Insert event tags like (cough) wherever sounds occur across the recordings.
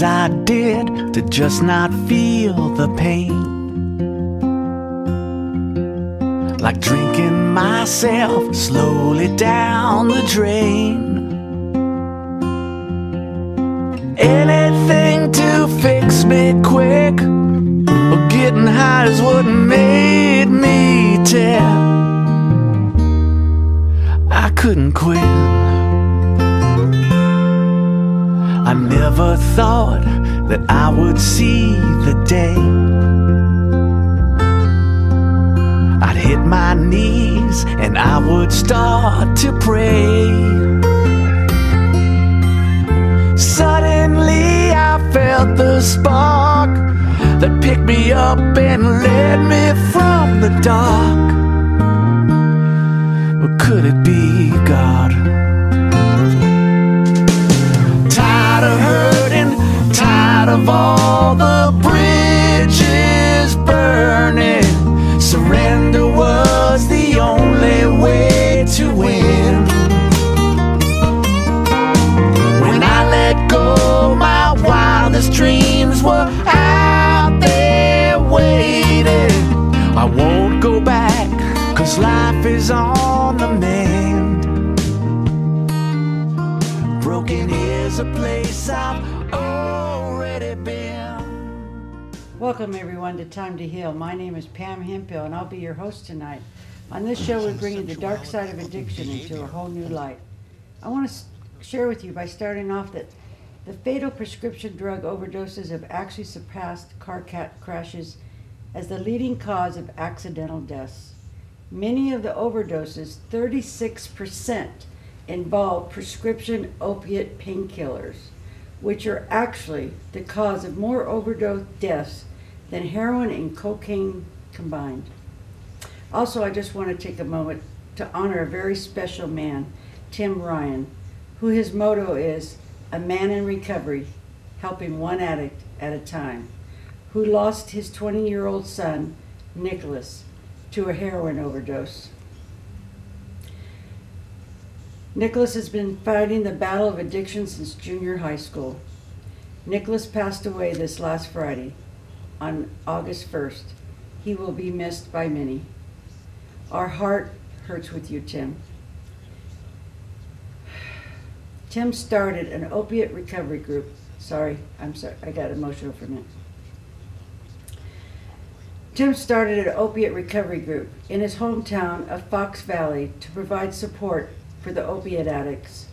things I did to just not feel the pain. Like drinking myself slowly down the drain. Anything to fix me quick. But getting high is what made me tear. I couldn't quit. I never thought that I would see the day. I'd hit my knees and I would start to pray. Suddenly I felt the spark that picked me up and led me from the dark. Could it be God? Of all the bridges burning. Surrender was the only way to win. When I let go, my wildest dreams were out there waiting. I won't go back, cause life is on the mend. Welcome, everyone, to Time to Heal. My name is Pam Hemphill, and I'll be your host tonight. On this show, we bring you the dark side of addiction into a whole new light. I want to share with you by starting off that the fatal prescription drug overdoses have actually surpassed car ca- crashes as the leading cause of accidental deaths. Many of the overdoses, 36%, involve prescription opiate painkillers, which are actually the cause of more overdose deaths than heroin and cocaine combined. Also, I just want to take a moment to honor a very special man, Tim Ryan, who his motto is a man in recovery, helping one addict at a time, who lost his 20 year old son, Nicholas, to a heroin overdose. Nicholas has been fighting the battle of addiction since junior high school. Nicholas passed away this last Friday, on August 1st. He will be missed by many. Our heart hurts with you, Tim. Tim started an opiate recovery group. Sorry, I'm sorry, I got emotional for a minute. Tim started an opiate recovery group in his hometown of Fox Valley to provide support for the opiate addicts.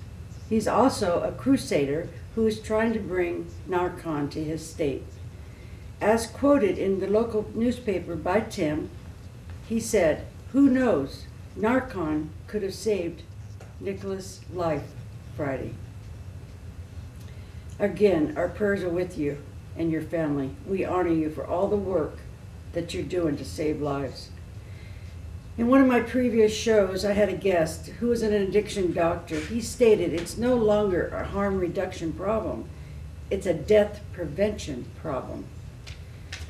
He's also a crusader who is trying to bring Narcan to his state. As quoted in the local newspaper by Tim, he said, Who knows? Narcan could have saved Nicholas' life Friday. Again, our prayers are with you and your family. We honor you for all the work that you're doing to save lives. In one of my previous shows, I had a guest who was an addiction doctor. He stated it's no longer a harm reduction problem, it's a death prevention problem.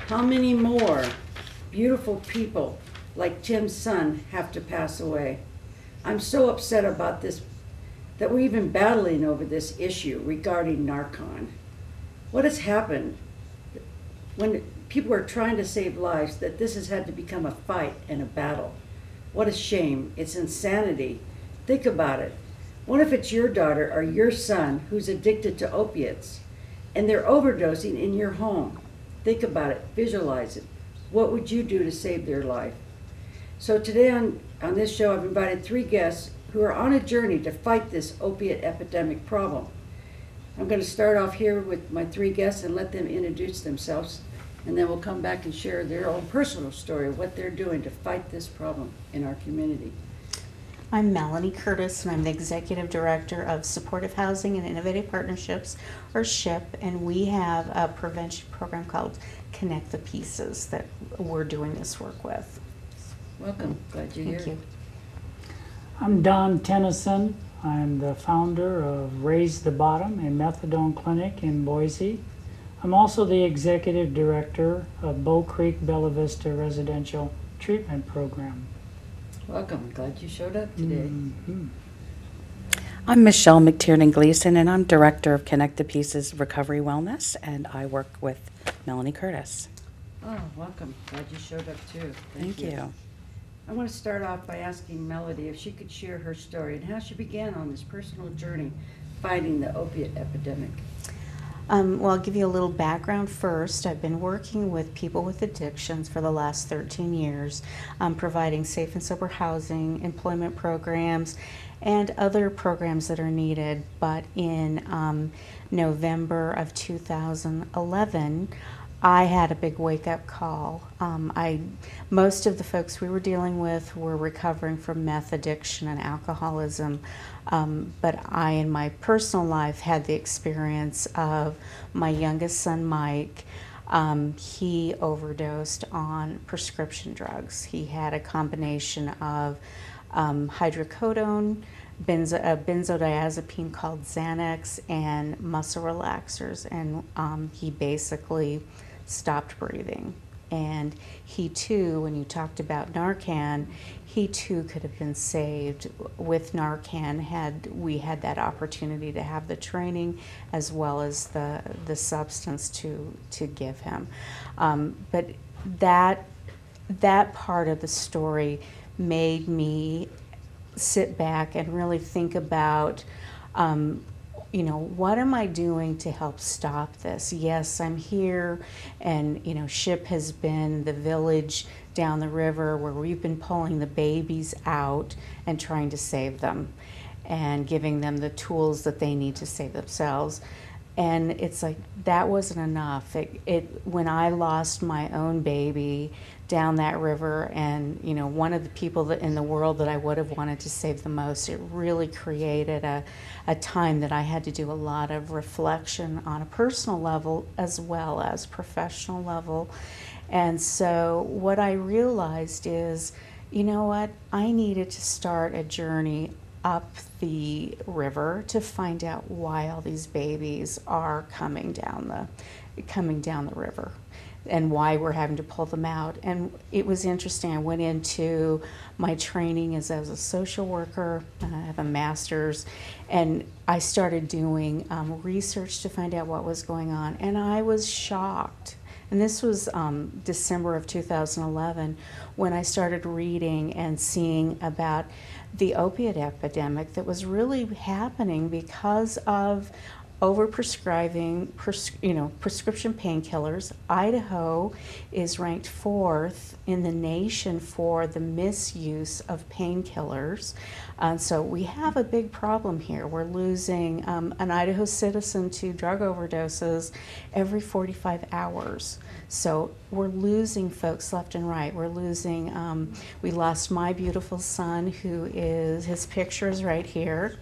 How many more beautiful people like Tim's son have to pass away? I'm so upset about this that we're even battling over this issue regarding Narcan. What has happened when people are trying to save lives that this has had to become a fight and a battle? What a shame. It's insanity. Think about it. What if it's your daughter or your son who's addicted to opiates and they're overdosing in your home? Think about it. Visualize it. What would you do to save their life? So today on, on this show, I've invited three guests who are on a journey to fight this opiate epidemic problem. I'm going to start off here with my three guests and let them introduce themselves, and then we'll come back and share their own personal story of what they're doing to fight this problem in our community. I'm Melanie Curtis, and I'm the Executive Director of Supportive Housing and Innovative Partnerships, or SHIP, and we have a prevention program called Connect the Pieces that we're doing this work with. Welcome. Glad you're Thank here. you. I'm Don Tennyson. I'm the founder of Raise the Bottom, a methadone clinic in Boise. I'm also the executive director of Bow Creek Bella Vista Residential Treatment Program. Welcome. Glad you showed up today. Mhm. I'm Michelle McTiernan Gleason, and I'm Director of Connect the Pieces Recovery Wellness, and I work with Melanie Curtis. Oh, welcome. Glad you showed up too. Thank you. I want to start off by asking Melody if she could share her story and how she began on this personal journey fighting the opiate epidemic. Um, well, I'll give you a little background first. I've been working with people with addictions for the last 13 years, um, providing safe and sober housing, employment programs, and other programs that are needed. But in um, November of 2011, I had a big wake up call. Um, I, most of the folks we were dealing with were recovering from meth addiction and alcoholism, um, but I, in my personal life, had the experience of my youngest son, Mike. Um, he overdosed on prescription drugs. He had a combination of um, hydrocodone, benzo, a benzodiazepine called Xanax, and muscle relaxers, and um, he basically stopped breathing. And he too, when you talked about Narcan, he too could have been saved with Narcan had we had that opportunity to have the training as well as the the substance to to give him. Um, but that that part of the story made me sit back and really think about um, you know, what am I doing to help stop this? Yes, I'm here, and you know, SHIP has been the village down the river where we've been pulling the babies out and trying to save them and giving them the tools that they need to save themselves. And it's like that wasn't enough. It, it when I lost my own baby down that river and you know one of the people that in the world that I would have wanted to save the most it really created a, a time that I had to do a lot of reflection on a personal level as well as professional level. And so what I realized is you know what? I needed to start a journey up the river to find out why all these babies are coming down the coming down the river and why we're having to pull them out. And it was interesting. I went into my training as, as a social worker. I have a master's, and I started doing um, research to find out what was going on. And I was shocked. And this was um, December of 2011 when I started reading and seeing about the opiate epidemic that was really happening because of overprescribing, pres- you know, prescription painkillers. Idaho is ranked fourth in the nation for the misuse of painkillers. Uh, so we have a big problem here. We're losing um, an Idaho citizen to drug overdoses every 45 hours. So we're losing folks left and right. We're losing. Um, we lost my beautiful son, who is his picture is right here.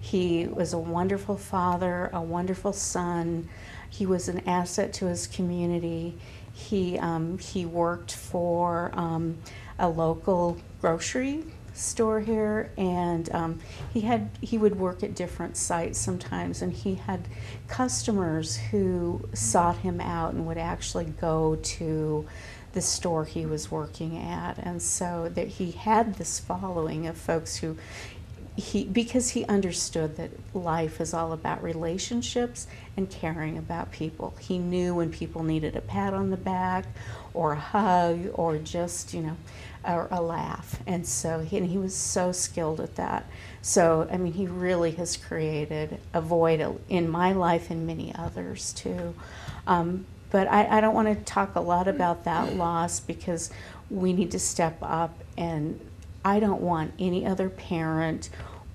He was a wonderful father, a wonderful son. He was an asset to his community. He, um, he worked for um, a local grocery store here and um, he had he would work at different sites sometimes and he had customers who sought him out and would actually go to the store he was working at and so that he had this following of folks who he because he understood that life is all about relationships and caring about people. He knew when people needed a pat on the back or a hug or just, you know, a, a laugh. And so he, and he was so skilled at that. So, I mean, he really has created a void in my life and many others too. Um, but I, I don't want to talk a lot about that loss because we need to step up and I don't want any other parent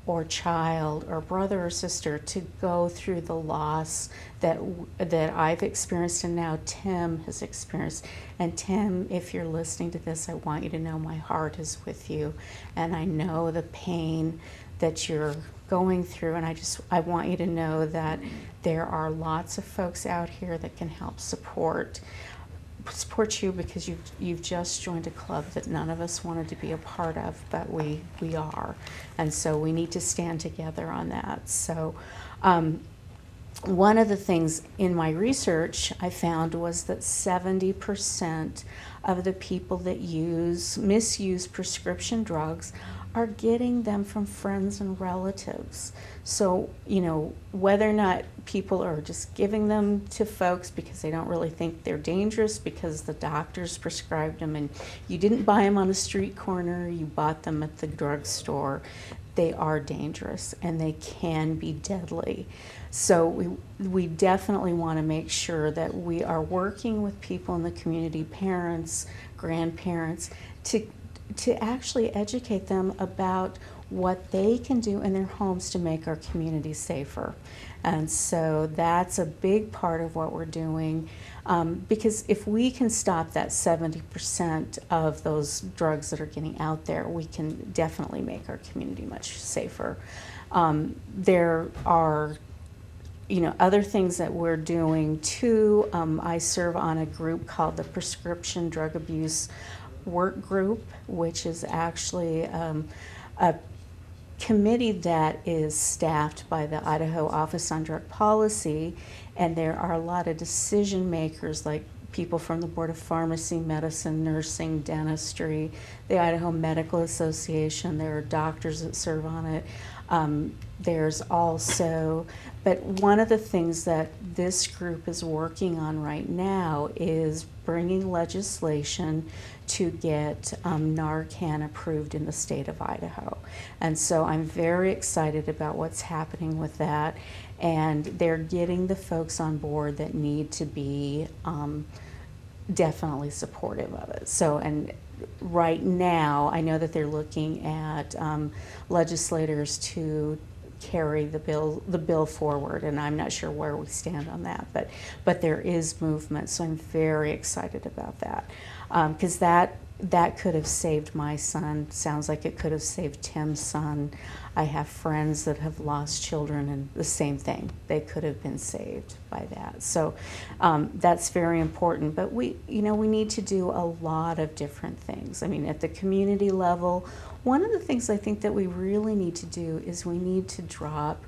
or child or brother or sister to go through the loss that that I've experienced and now Tim has experienced. And Tim, if you're listening to this, I want you to know my heart is with you and I know the pain that you're going through and I just I want you to know that there are lots of folks out here that can help support support you because you've you've just joined a club that none of us wanted to be a part of, but we we are, and so we need to stand together on that. So. Um, one of the things in my research I found was that 70% of the people that use misuse prescription drugs are getting them from friends and relatives. So, you know, whether or not people are just giving them to folks because they don't really think they're dangerous because the doctors prescribed them and you didn't buy them on a street corner, you bought them at the drugstore, they are dangerous and they can be deadly. So we, we definitely want to make sure that we are working with people in the community, parents, grandparents, to, to actually educate them about what they can do in their homes to make our community safer. And so that's a big part of what we're doing. Um, because if we can stop that 70% of those drugs that are getting out there, we can definitely make our community much safer. Um, there are you know other things that we're doing too um, i serve on a group called the prescription drug abuse work group which is actually um, a committee that is staffed by the Idaho Office on Drug Policy, and there are a lot of decision makers like people from the Board of Pharmacy, Medicine, Nursing, Dentistry, the Idaho Medical Association. There are doctors that serve on it. Um, there's also, but one of the things that this group is working on right now is bringing legislation to get um, Narcan approved in the state of Idaho. And so I'm very excited about what's happening with that. And they're getting the folks on board that need to be um, definitely supportive of it. So, and right now, I know that they're looking at um, legislators to carry the bill the bill forward and I'm not sure where we stand on that but but there is movement so I'm very excited about that because um, that that could have saved my son. Sounds like it could have saved Tim's son. I have friends that have lost children, and the same thing. They could have been saved by that. So um, that's very important. But we, you know, we need to do a lot of different things. I mean, at the community level, one of the things I think that we really need to do is we need to drop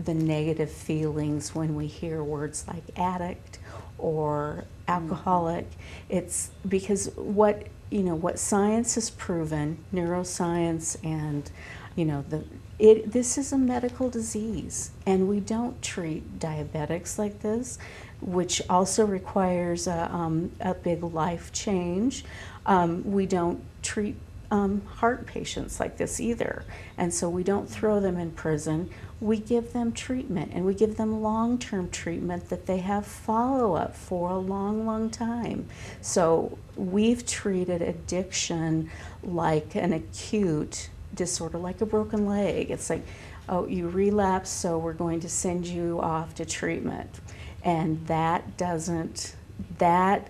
the negative feelings when we hear words like addict or alcoholic. It's because what you know what science has proven, neuroscience and you know the it this is a medical disease and we don't treat diabetics like this which also requires a, um, a big life change um, we don't treat um, heart patients like this either. And so we don't throw them in prison. We give them treatment and we give them long term treatment that they have follow up for a long, long time. So we've treated addiction like an acute disorder, like a broken leg. It's like, oh, you relapse, so we're going to send you off to treatment. And that doesn't, that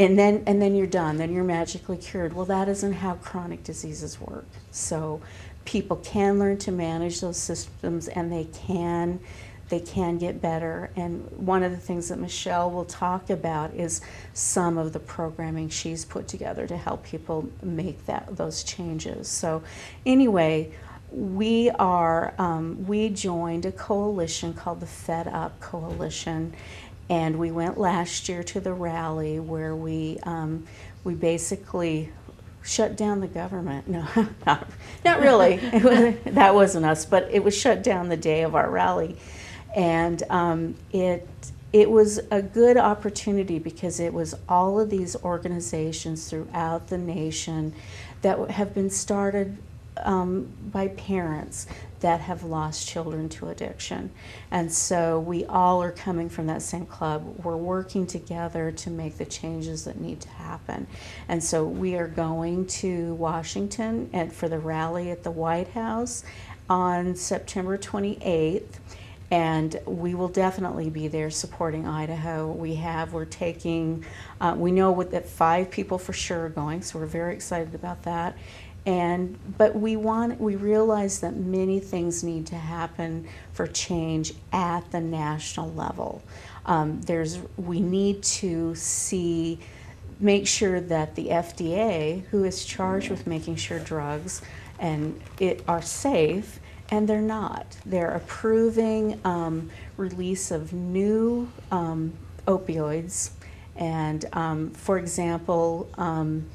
and then and then you're done. Then you're magically cured. Well that isn't how chronic diseases work. So people can learn to manage those systems and they can they can get better. And one of the things that michelle will talk about is some of the programming she's put together to help people make that those changes. So anyway we are um, we joined a coalition called the fed up coalition and we went last year to the rally where we um, we basically shut down the government. No, (laughs) not, not really. (laughs) that wasn't us, but it was shut down the day of our rally, and um, it it was a good opportunity because it was all of these organizations throughout the nation that have been started um, by parents that have lost children to addiction. And so we all are coming from that same club. We're working together to make the changes that need to happen. And so we are going to Washington and for the rally at the White House on September 28th and we will definitely be there supporting Idaho. We have, we're taking, uh, we know what, that five people for sure are going, so we're very excited about that and but we want we realize that many things need to happen for change at the national level. Um, there's we need to see make sure that the FDA who is charged with making sure drugs and it are safe and they're not. They're approving um, release of new um, opioids. And um, for example um,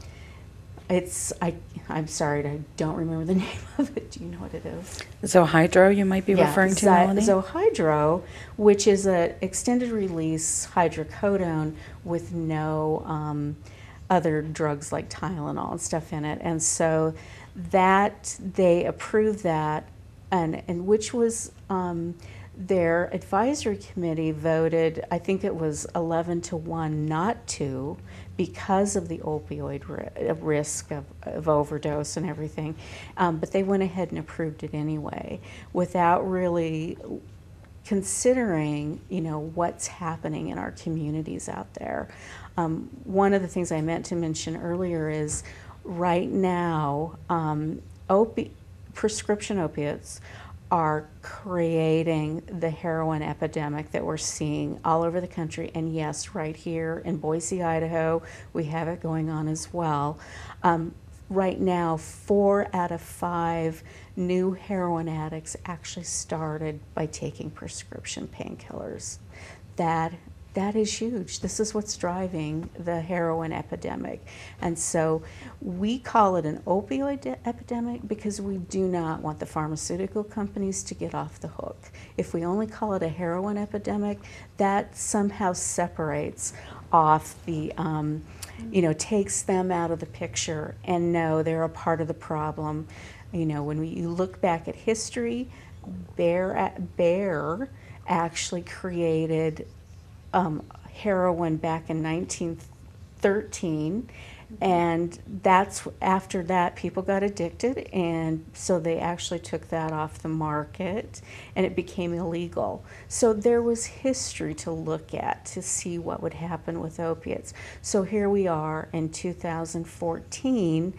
it's, I, I'm sorry, I don't remember the (laughs) name of it. Do you know what it is? Zohydro, you might be Yeah, referring to, Melanie? Zohydro, which is an extended release hydrocodone with no um, other drugs like Tylenol and stuff in it. And so that, they approved that, and, and which was, um, their advisory committee voted, I think it was 11 to 1 not to, because of the opioid ri- risk of, of overdose and everything. Um, but they went ahead and approved it anyway without really considering, you know, what's happening in our communities out there. Um, one of the things I meant to mention earlier is right now, um, opi- prescription opiates are creating the heroin epidemic that we're seeing all over the country. And yes, right here in Boise, Idaho, we have it going on as well. Um, right now, four out of five new heroin addicts actually started by taking prescription painkillers. That that is huge. This is what's driving the heroin epidemic. And so we call it an opioid epidemic because we do not want the pharmaceutical companies to get off the hook. If we only call it a heroin epidemic, that somehow separates off the, um, you know, takes them out of the picture and no, they're a part of the problem. You know, when we, you look back at history, Bayer, Bayer actually created um, heroin back in 1913 and that's after that people got addicted and so they actually took that off the market and it became illegal. So there was history to look at to see what would happen with opiates. So here we are in 2014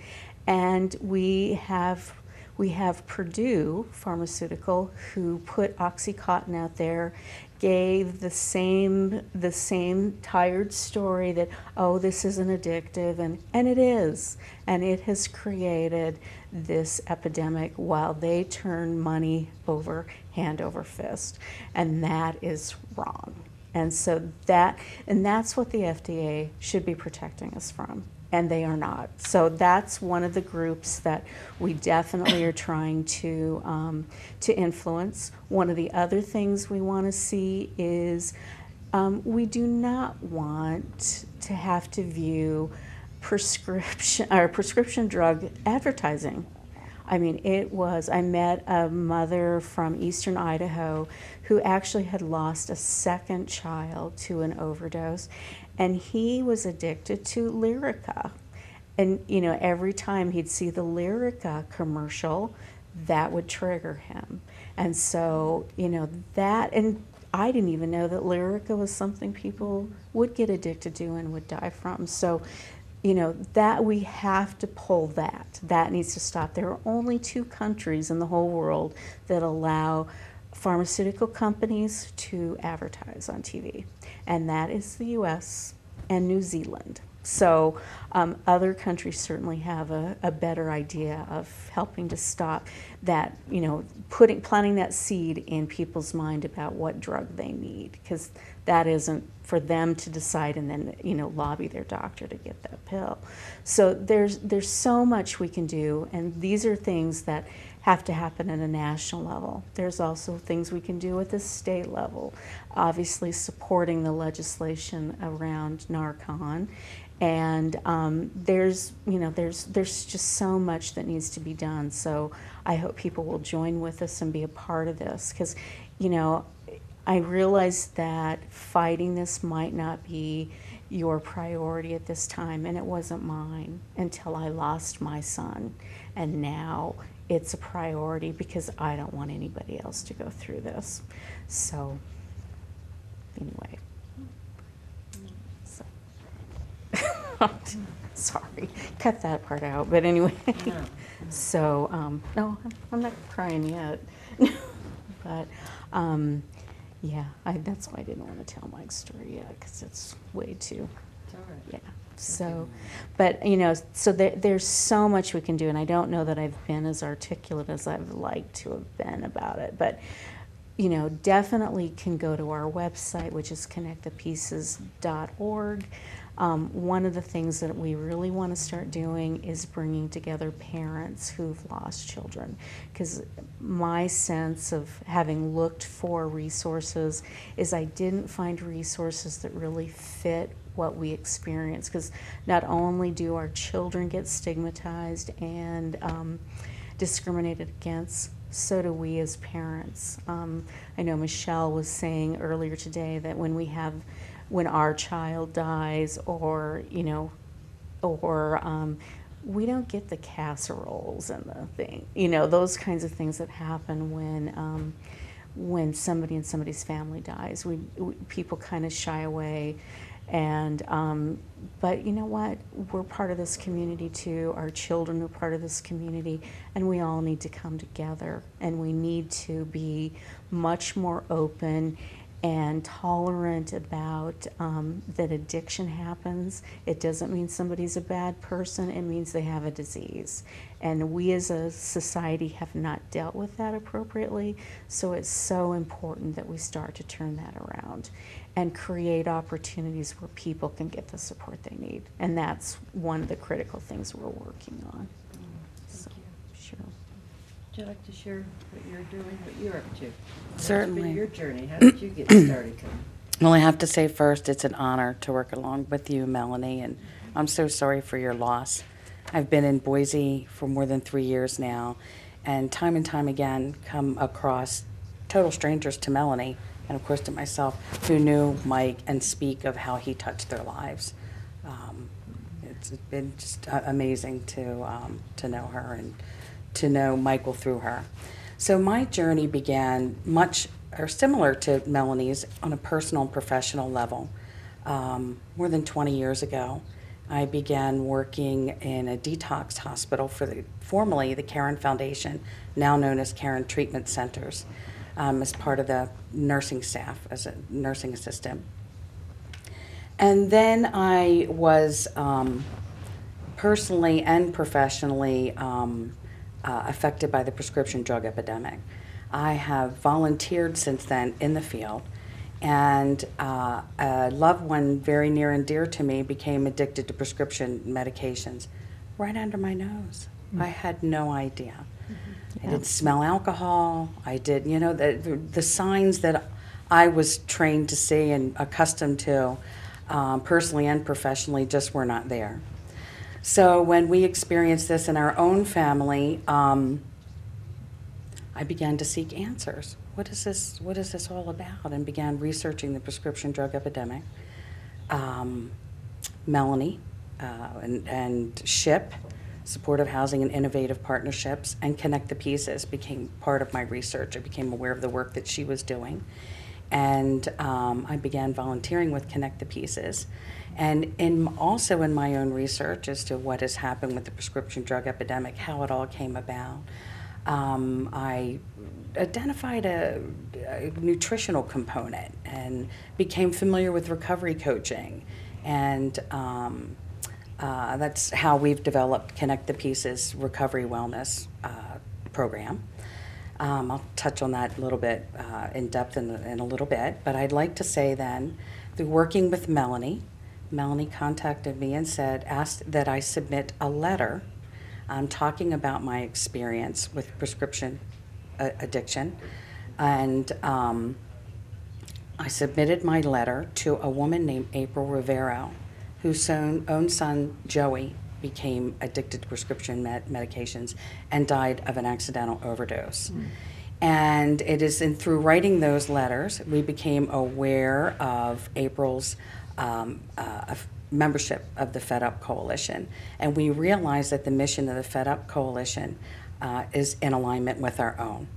and we have we have Purdue Pharmaceutical who put OxyContin out there, gave the same the same tired story that oh this isn't addictive and and it is. And it has created this epidemic while they turn money over hand over fist. And that is wrong. And so that and that's what the FDA should be protecting us from and they are not. So that's one of the groups that we definitely are trying to um, to influence. One of the other things we want to see is um, we do not want to have to view prescription or prescription drug advertising. I mean, it was. I met a mother from eastern Idaho who actually had lost a second child to an overdose, and he was addicted to Lyrica. And, you know, every time he'd see the Lyrica commercial, that would trigger him. And so, you know, that, and I didn't even know that Lyrica was something people would get addicted to and would die from. So, you know, that we have to pull that. That needs to stop. There are only two countries in the whole world that allow pharmaceutical companies to advertise on TV, and that is the US and New Zealand. So, um, other countries certainly have a, a better idea of helping to stop that, you know, putting, planting that seed in people's mind about what drug they need, because that isn't for them to decide and then, you know, lobby their doctor to get that pill. So there's, there's so much we can do, and these are things that have to happen at a national level. There's also things we can do at the state level, obviously supporting the legislation around Narcan. And um, there's, you know, there's, there's just so much that needs to be done. So I hope people will join with us and be a part of this because, you know, I realize that fighting this might not be your priority at this time, and it wasn't mine until I lost my son. And now it's a priority because I don't want anybody else to go through this. So, anyway. So. (laughs) Sorry, cut that part out. But anyway, so um, no, I'm- not crying yet. (laughs) but um, yeah, I, that's why I didn't want to tell Mike's story yet because it's way too. Yeah. So, but you know, so there, there's so much we can do, and I don't know that I've been as articulate as I've liked to have been about it, but you know, definitely can go to our website, which is connectthepieces.org. Um, one of the things that we really want to start doing is bringing together parents who've lost children. Because my sense of having looked for resources is I didn't find resources that really fit what we experience. Because not only do our children get stigmatized and um, discriminated against, so do we as parents. Um, I know Michelle was saying earlier today that when we have, when our child dies, or you know, or um, we don't get the casseroles and the thing, you know, those kinds of things that happen when. Um, when somebody in somebody's family dies, we, we people kind of shy away, and um, but you know what? We're part of this community too. Our children are part of this community, and we all need to come together. And we need to be much more open and tolerant about um, that addiction happens. It doesn't mean somebody's a bad person. It means they have a disease, and we as a society have not dealt with that appropriately. So it's so important that we start to turn that around and create opportunities where people can get the support they need. And that's one of the critical things we're working on. So, sure. Would you like to share what you're doing, what you're up to? Certainly. your journey? How did you get started? (clears throat) Well, I have to say first, it's an honor to work along with you, Melanie, and I'm so sorry for your loss. I've been in Boise for more than three years now, and time and time again come across total strangers to Melanie, and of course to myself, who knew Mike and speak of how he touched their lives. Um, it's been just uh, amazing to um, to know her and to know Michael through her. So my journey began much or similar to Melanie's on a personal and professional level. Um, more than 20 years ago, I began working in a detox hospital for the formerly the Caron Foundation, now known as Caron Treatment Centers, um, as part of the nursing staff as a nursing assistant. And then I was um, personally and professionally um, uh, affected by the prescription drug epidemic. I have volunteered since then in the field, and uh, a loved one very near and dear to me became addicted to prescription medications right under my nose. I had no idea. I didn't smell alcohol. I did, you know, the, the, the signs that I was trained to see and accustomed to, um, personally and professionally, just were not there. So when we experienced this in our own family, um, I began to seek answers. What is this? What is this all about? And began researching the prescription drug epidemic. Um, Melanie uh, and, and SHIP, Supportive Housing and Innovative Partnerships, and Connect the Pieces became part of my research. I became aware of the work that she was doing. And um, I began volunteering with Connect the Pieces. And in, also in my own research as to what has happened with the prescription drug epidemic, how it all came about, um, I identified a, a nutritional component and became familiar with recovery coaching. And um, uh, that's how we've developed Connect the Pieces Recovery Wellness uh, program. Um, I'll touch on that a little bit uh, in depth in, in a little bit, but I'd like to say then, through working with Melanie, Melanie contacted me and said, asked that I submit a letter um, talking about my experience with prescription uh, addiction. And um, I submitted my letter to a woman named April Rovero, whose own son, Joey, became addicted to prescription med- medications and died of an accidental overdose. And it is in, through writing those letters, we became aware of April's um, uh, of membership of the Fed Up Coalition. And we realized that the mission of the Fed Up Coalition uh, is in alignment with our own.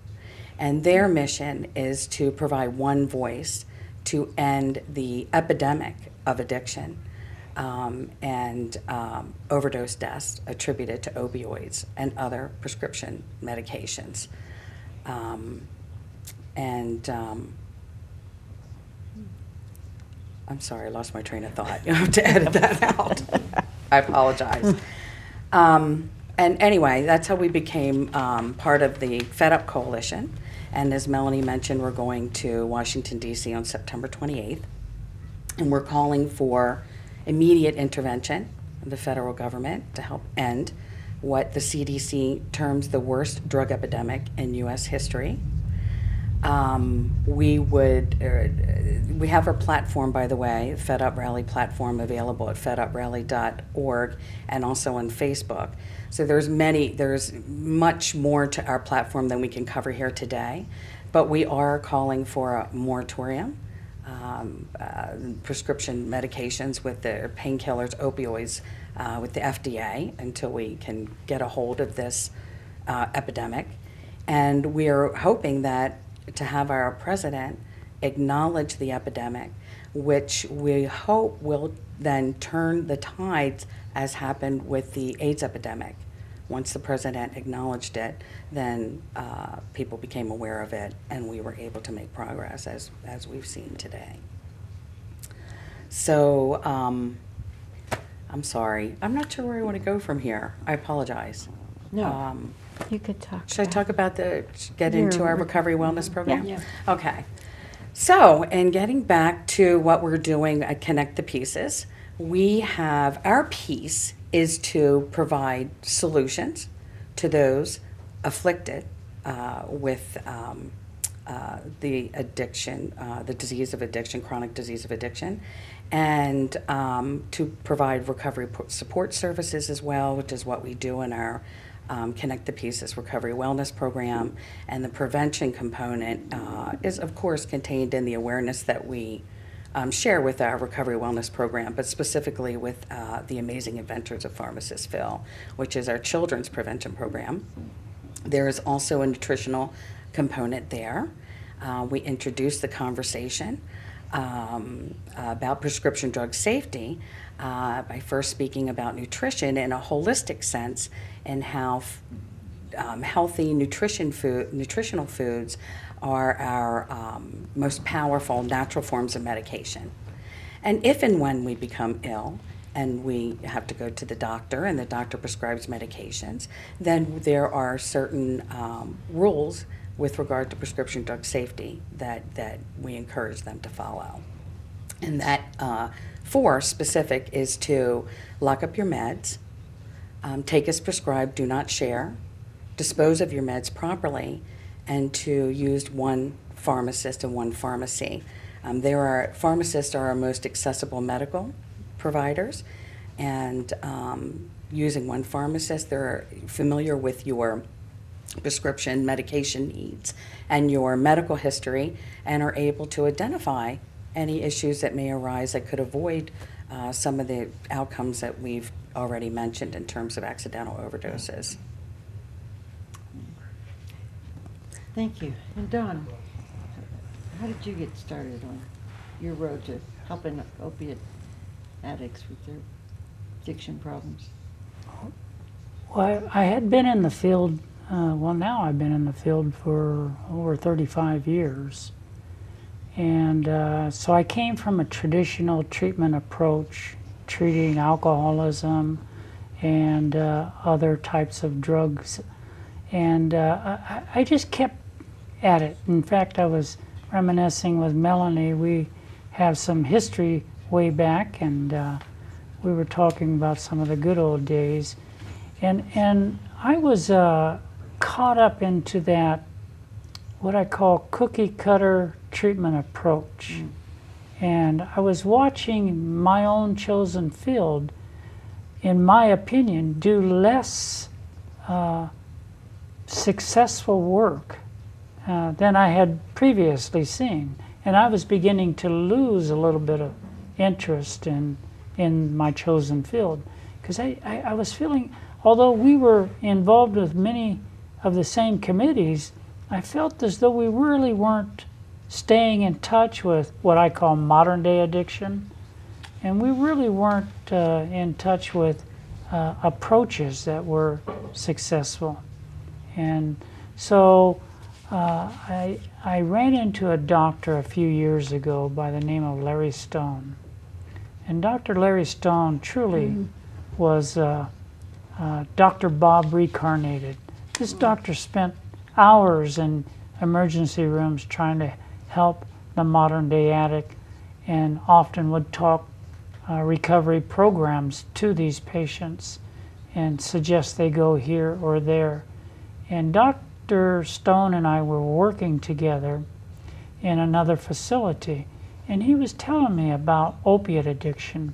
And their mission is to provide one voice to end the epidemic of addiction um, and um, overdose deaths attributed to opioids and other prescription medications. Um, and um, I'm sorry, I lost my train of thought. (laughs) You have to edit that out. I apologize. Um, and anyway, that's how we became um, part of the Fed Up Coalition. And as Melanie mentioned, we're going to Washington, D.C. on September 28th. And we're calling for immediate intervention of the federal government to help end what the CDC terms the worst drug epidemic in U.S. history. Um, we would, uh, we have our platform, by the way, Fed Up Rally platform available at feduprally.org and also on Facebook. So there's many, there's much more to our platform than we can cover here today. But we are calling for a moratorium, um, uh, prescription medications with the painkillers, opioids, uh, with the FDA until we can get a hold of this uh, epidemic. And we are hoping that to have our president acknowledge the epidemic, which we hope will then turn the tides as happened with the AIDS epidemic. Once the president acknowledged it, then uh, people became aware of it, and we were able to make progress as, as we've seen today. So, um, I'm sorry. I'm not sure where I want to go from here. I apologize. No. Um, You could talk. should I talk about the, get into our recovery wellness program? Yeah. Okay. So, in getting back to what we're doing at Connect the Pieces, we have, our piece is to provide solutions to those afflicted uh, with um, uh, the addiction, uh, the disease of addiction, chronic disease of addiction, and um, to provide recovery support services as well, which is what we do in our um, Connect the Pieces Recovery Wellness Program. And the prevention component uh, is, of course, contained in the awareness that we um, share with our Recovery Wellness Program, but specifically with uh, the Amazing Adventures of Pharmacist Phil, which is our children's prevention program. There is also a nutritional component there. Uh, we introduced the conversation um, about prescription drug safety uh, by first speaking about nutrition in a holistic sense and how um, healthy nutrition food, nutritional foods are our um, most powerful natural forms of medication. And if and when we become ill and we have to go to the doctor and the doctor prescribes medications, then there are certain um, rules with regard to prescription drug safety that, that we encourage them to follow. And that uh, four specific is to lock up your meds, um, take as prescribed, do not share, dispose of your meds properly, and to use one pharmacist and one pharmacy. Um, there are pharmacists are our most accessible medical providers, and um, using one pharmacist, they're familiar with your prescription medication needs and your medical history, and are able to identify any issues that may arise that could avoid uh, some of the outcomes that we've already mentioned in terms of accidental overdoses. Thank you. And Don, how did you get started on your road to helping opiate addicts with their addiction problems? Well, I had been in the field, uh, well, now I've been in the field for over 35 years. And uh, so I came from a traditional treatment approach, treating alcoholism and uh, other types of drugs. And uh, I, I just kept at it. In fact, I was reminiscing with Melanie. We have some history way back, and uh, we were talking about some of the good old days. And, and I was uh, caught up into that, what I call cookie cutter treatment approach. And I was watching my own chosen field, in my opinion, do less uh, successful work uh, than I had previously seen. And I was beginning to lose a little bit of interest in, in my chosen field. Because I, I, I was feeling, although we were involved with many of the same committees, I felt as though we really weren't staying in touch with what I call modern day addiction. And we really weren't uh, in touch with uh, approaches that were successful. And so uh, I, I ran into a doctor a few years ago by the name of Larry Stone. And Dr. Larry Stone truly was uh, uh, Dr. Bob reincarnated. This doctor spent hours in emergency rooms trying to help the modern day addict and often would talk uh, recovery programs to these patients and suggest they go here or there. And Dr. Stone and I were working together in another facility, and he was telling me about opiate addiction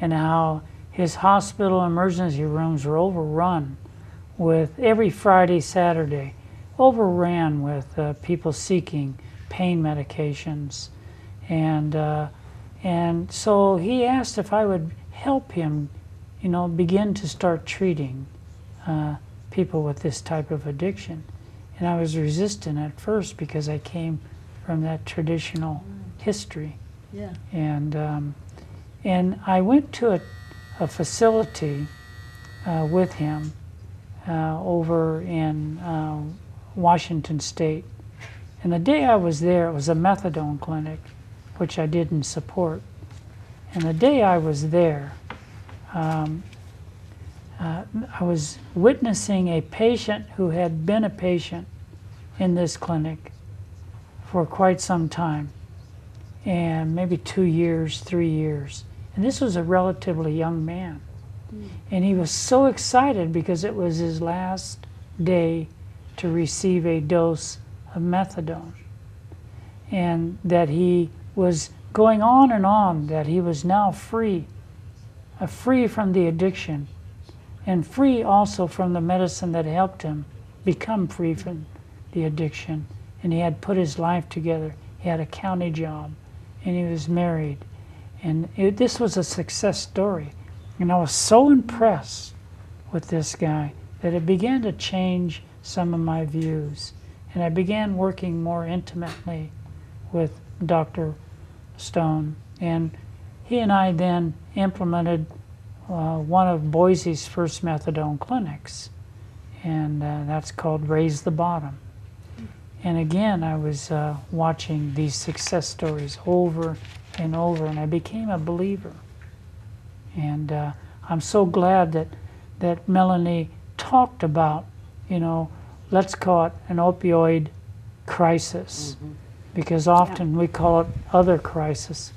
and how his hospital emergency rooms were overrun with every Friday, Saturday, overran with uh, people seeking pain medications. And, uh, and so he asked if I would help him, you know, begin to start treating uh, people with this type of addiction. And I was resistant at first because I came from that traditional history. Yeah. And, um, and I went to a, a facility uh, with him uh, over in uh, Washington State. And the day I was there, it was a methadone clinic, which I didn't support. And the day I was there, um, uh, I was witnessing a patient who had been a patient in this clinic for quite some time, and maybe two years, three years. And this was a relatively young man. And he was so excited because it was his last day to receive a dose of methadone. And that he was going on and on, that he was now free, uh, free from the addiction, and free also from the medicine that helped him become free from the addiction. And he had put his life together. He had a county job, and he was married. And it, this was a success story. And I was so impressed with this guy that it began to change some of my views. And I began working more intimately with Dr. Stone. And he and I then implemented uh, one of Boise's first methadone clinics. And uh, that's called Raise the Bottom. And again, I was uh, watching these success stories over and over, and I became a believer. And uh, I'm so glad that, that Melanie talked about, you know, let's call it an opioid crisis, because often we call it other crisis.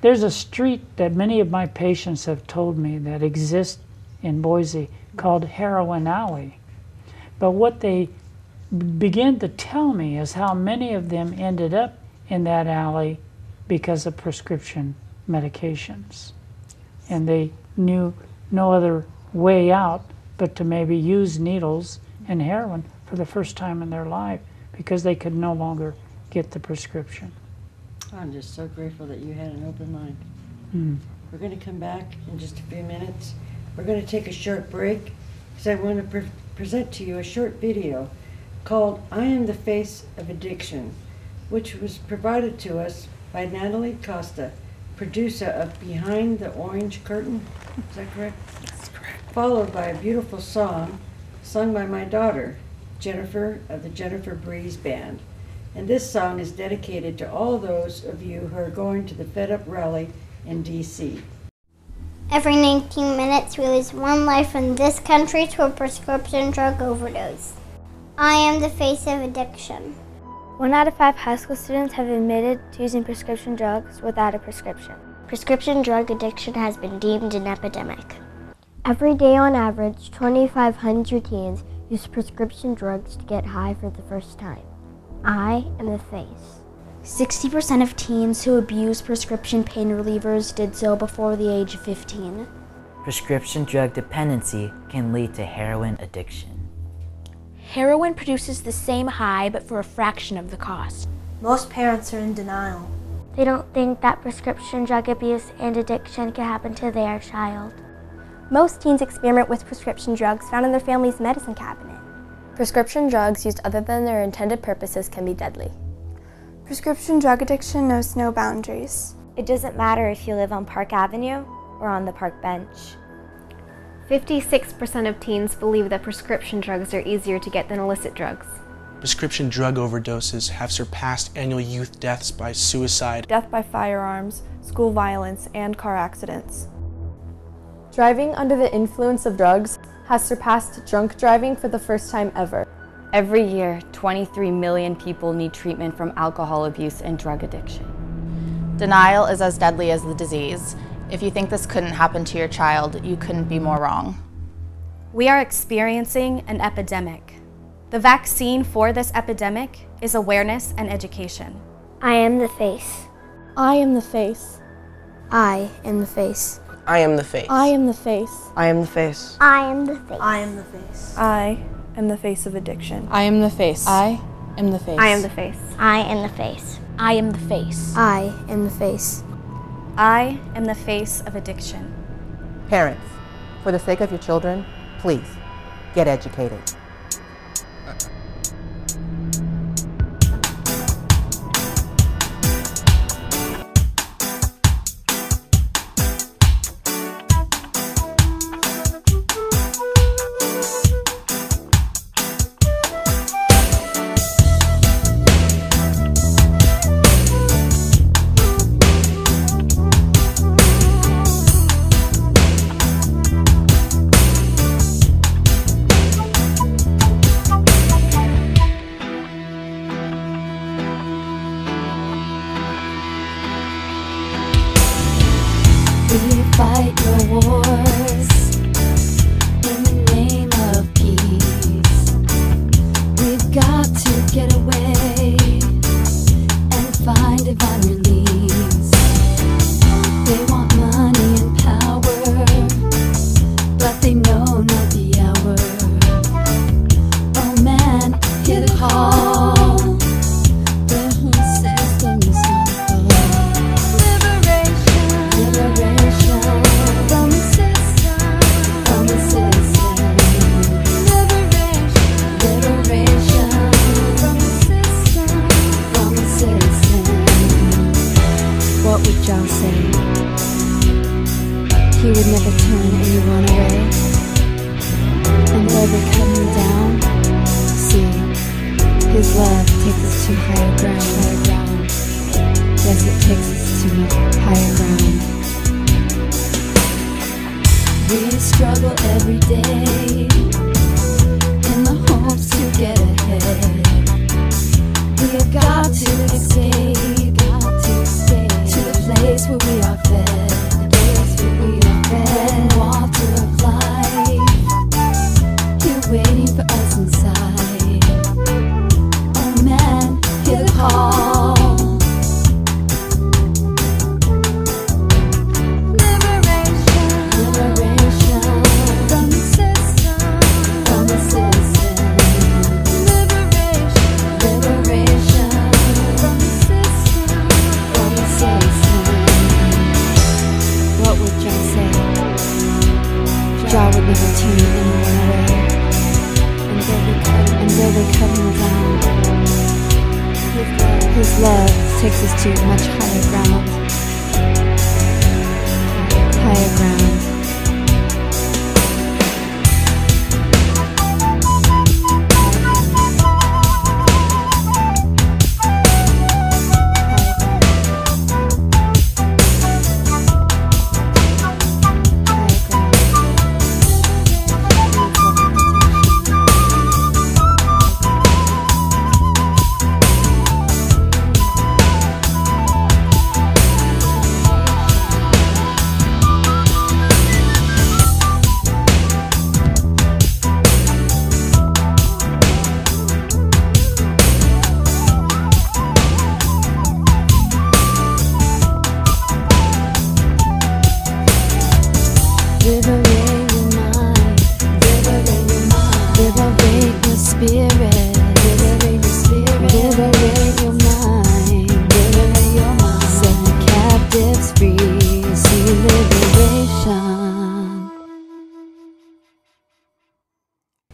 There's a street that many of my patients have told me that exists in Boise called Heroin Alley. But what they begin to tell me is how many of them ended up in that alley because of prescription medications. And they knew no other way out but to maybe use needles and heroin for the first time in their life because they could no longer get the prescription. I'm just so grateful that you had an open mind. Mm. We're going to come back in just a few minutes. We're going to take a short break because I want to pre- present to you a short video called I Am the Face of Addiction, which was provided to us by Natalie Costa, producer of Behind the Orange Curtain. Is that correct? That's correct. Followed by a beautiful song sung by my daughter, Jennifer of the Jennifer Breeze Band. And this song is dedicated to all those of you who are going to the Fed Up Rally in D.C. Every 19 minutes, we lose one life in this country to a prescription drug overdose. I am the face of addiction. One out of five high school students have admitted to using prescription drugs without a prescription. Prescription drug addiction has been deemed an epidemic. Every day, on average, 2,500 teens use prescription drugs to get high for the first time. I am the face. 60% of teens who abuse prescription pain relievers did so before the age of 15. Prescription drug dependency can lead to heroin addiction. Heroin produces the same high but for a fraction of the cost. Most parents are in denial. They don't think that prescription drug abuse and addiction can happen to their child. Most teens experiment with prescription drugs found in their family's medicine cabinet. Prescription drugs used other than their intended purposes can be deadly. Prescription drug addiction knows no boundaries. It doesn't matter if you live on Park Avenue or on the park bench. 56% of teens believe that prescription drugs are easier to get than illicit drugs. Prescription drug overdoses have surpassed annual youth deaths by suicide, death by firearms, school violence, and car accidents. Driving under the influence of drugs has surpassed drunk driving for the first time ever. Every year, 23 million people need treatment from alcohol abuse and drug addiction. Denial is as deadly as the disease. If you think this couldn't happen to your child, you couldn't be more wrong. We are experiencing an epidemic. The vaccine for this epidemic is awareness and education. I am the face. I am the face. I am the face. I am the face. I am the face. I am the face. I am the face. I am the face. I am the face of addiction. I am the face. I am the face. I am the face. I am the face. I am the face. I am the face. I am the face of addiction. Parents, for the sake of your children, please get educated. devouring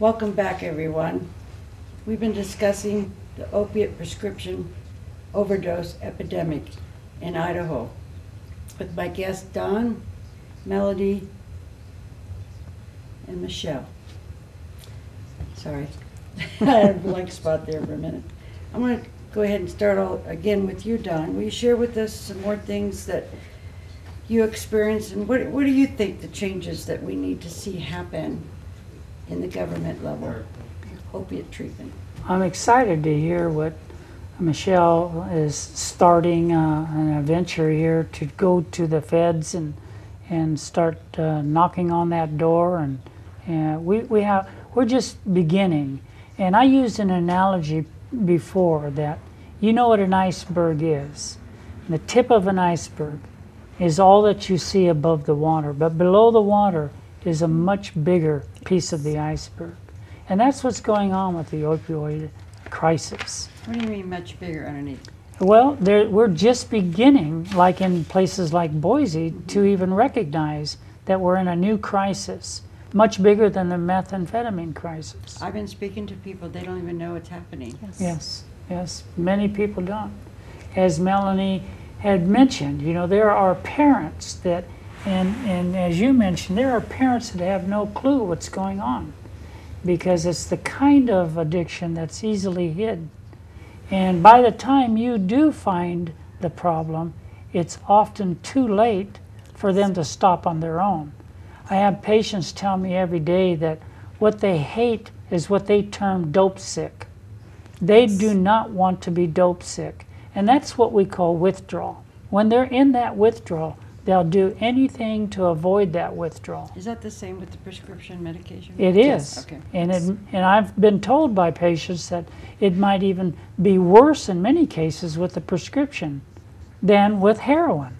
Welcome back, everyone. We've been discussing the opiate prescription overdose epidemic in Idaho with my guests Don, Melody, and Michelle. Sorry, (laughs) I had a blank spot there for a minute. I'm going to go ahead and start all again with you, Don. Will you share with us some more things that you experienced, and what, what do you think the changes that we need to see happen in the government level, opiate treatment? I'm excited to hear what Michelle is starting uh, an adventure here to go to the feds and and start uh, knocking on that door and, and we, we have we're just beginning. And i used an analogy before that you know what an iceberg is. The tip of an iceberg is all that you see above the water but below the water is a much bigger piece of the iceberg and that's what's going on with the opioid crisis What do you mean much bigger underneath? well, there, we're just beginning, like in places like Boise, to even recognize that we're in a new crisis, much bigger than the methamphetamine crisis. I've been speaking to people, they don't even know what's happening. Yes, yes, many people don't. As Melanie had mentioned, you know, there are parents that, and, and as you mentioned, there are parents that have no clue what's going on because it's the kind of addiction that's easily hid. And by the time you do find the problem, it's often too late for them to stop on their own. I have patients tell me every day that what they hate is what they term dope sick. They do not want to be dope sick. And that's what we call withdrawal. When they're in that withdrawal, they'll do anything to avoid that withdrawal. Is that the same with the prescription medication? It Yes, is. Okay. And, it, and I've been told by patients that it might even be worse in many cases with the prescription than with heroin.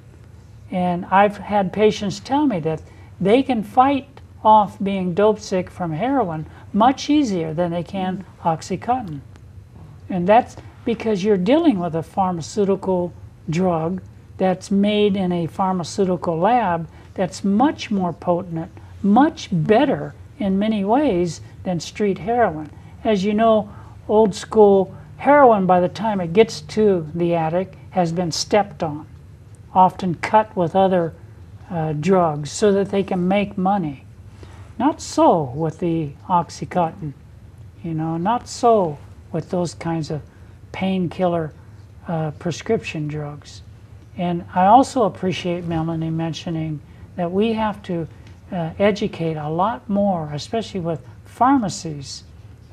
And I've had patients tell me that they can fight off being dope sick from heroin much easier than they can Oxycontin. And that's because you're dealing with a pharmaceutical drug that's made in a pharmaceutical lab that's much more potent, much better in many ways than street heroin. As you know, old school heroin, by the time it gets to the addict, has been stepped on, often cut with other uh, drugs so that they can make money. Not so with the Oxycontin, you know, not so with those kinds of painkiller uh, prescription drugs. And I also appreciate Melanie mentioning that we have to uh, educate a lot more, especially with pharmacies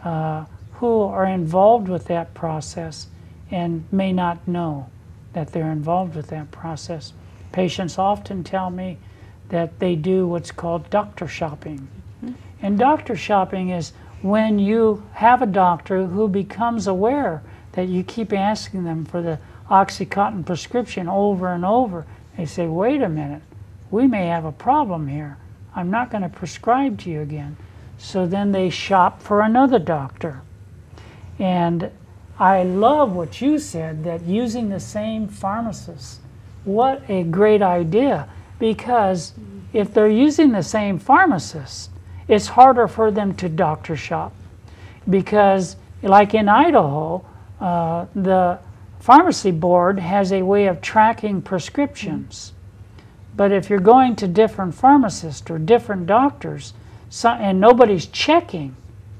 uh, who are involved with that process and may not know that they're involved with that process. Patients often tell me that they do what's called doctor shopping. And doctor shopping is when you have a doctor who becomes aware that you keep asking them for the Oxycontin prescription over and over. They say, wait a minute, we may have a problem here. I'm not going to prescribe to you again. So then they shop for another doctor. And I love what you said that using the same pharmacist. What a great idea. Because if they're using the same pharmacist, it's harder for them to doctor shop. Because, like in Idaho, uh, the pharmacy board has a way of tracking prescriptions. But if you're going to different pharmacists or different doctors, so, and nobody's checking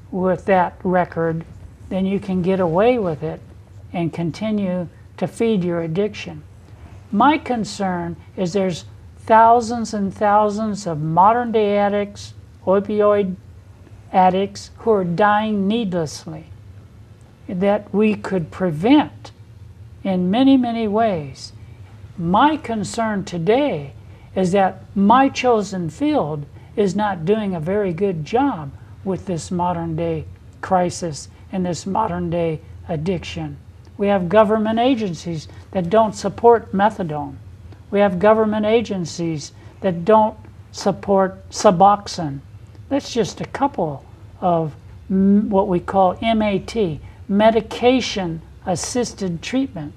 with that record, then you can get away with it and continue to feed your addiction. My concern is there's thousands and thousands of modern day addicts, opioid addicts, who are dying needlessly that we could prevent in many, many ways. My concern today is that my chosen field is not doing a very good job with this modern day crisis and this modern day addiction. We have government agencies that don't support methadone. We have government agencies that don't support Suboxone. That's just a couple of what we call MAT, medication assisted treatment,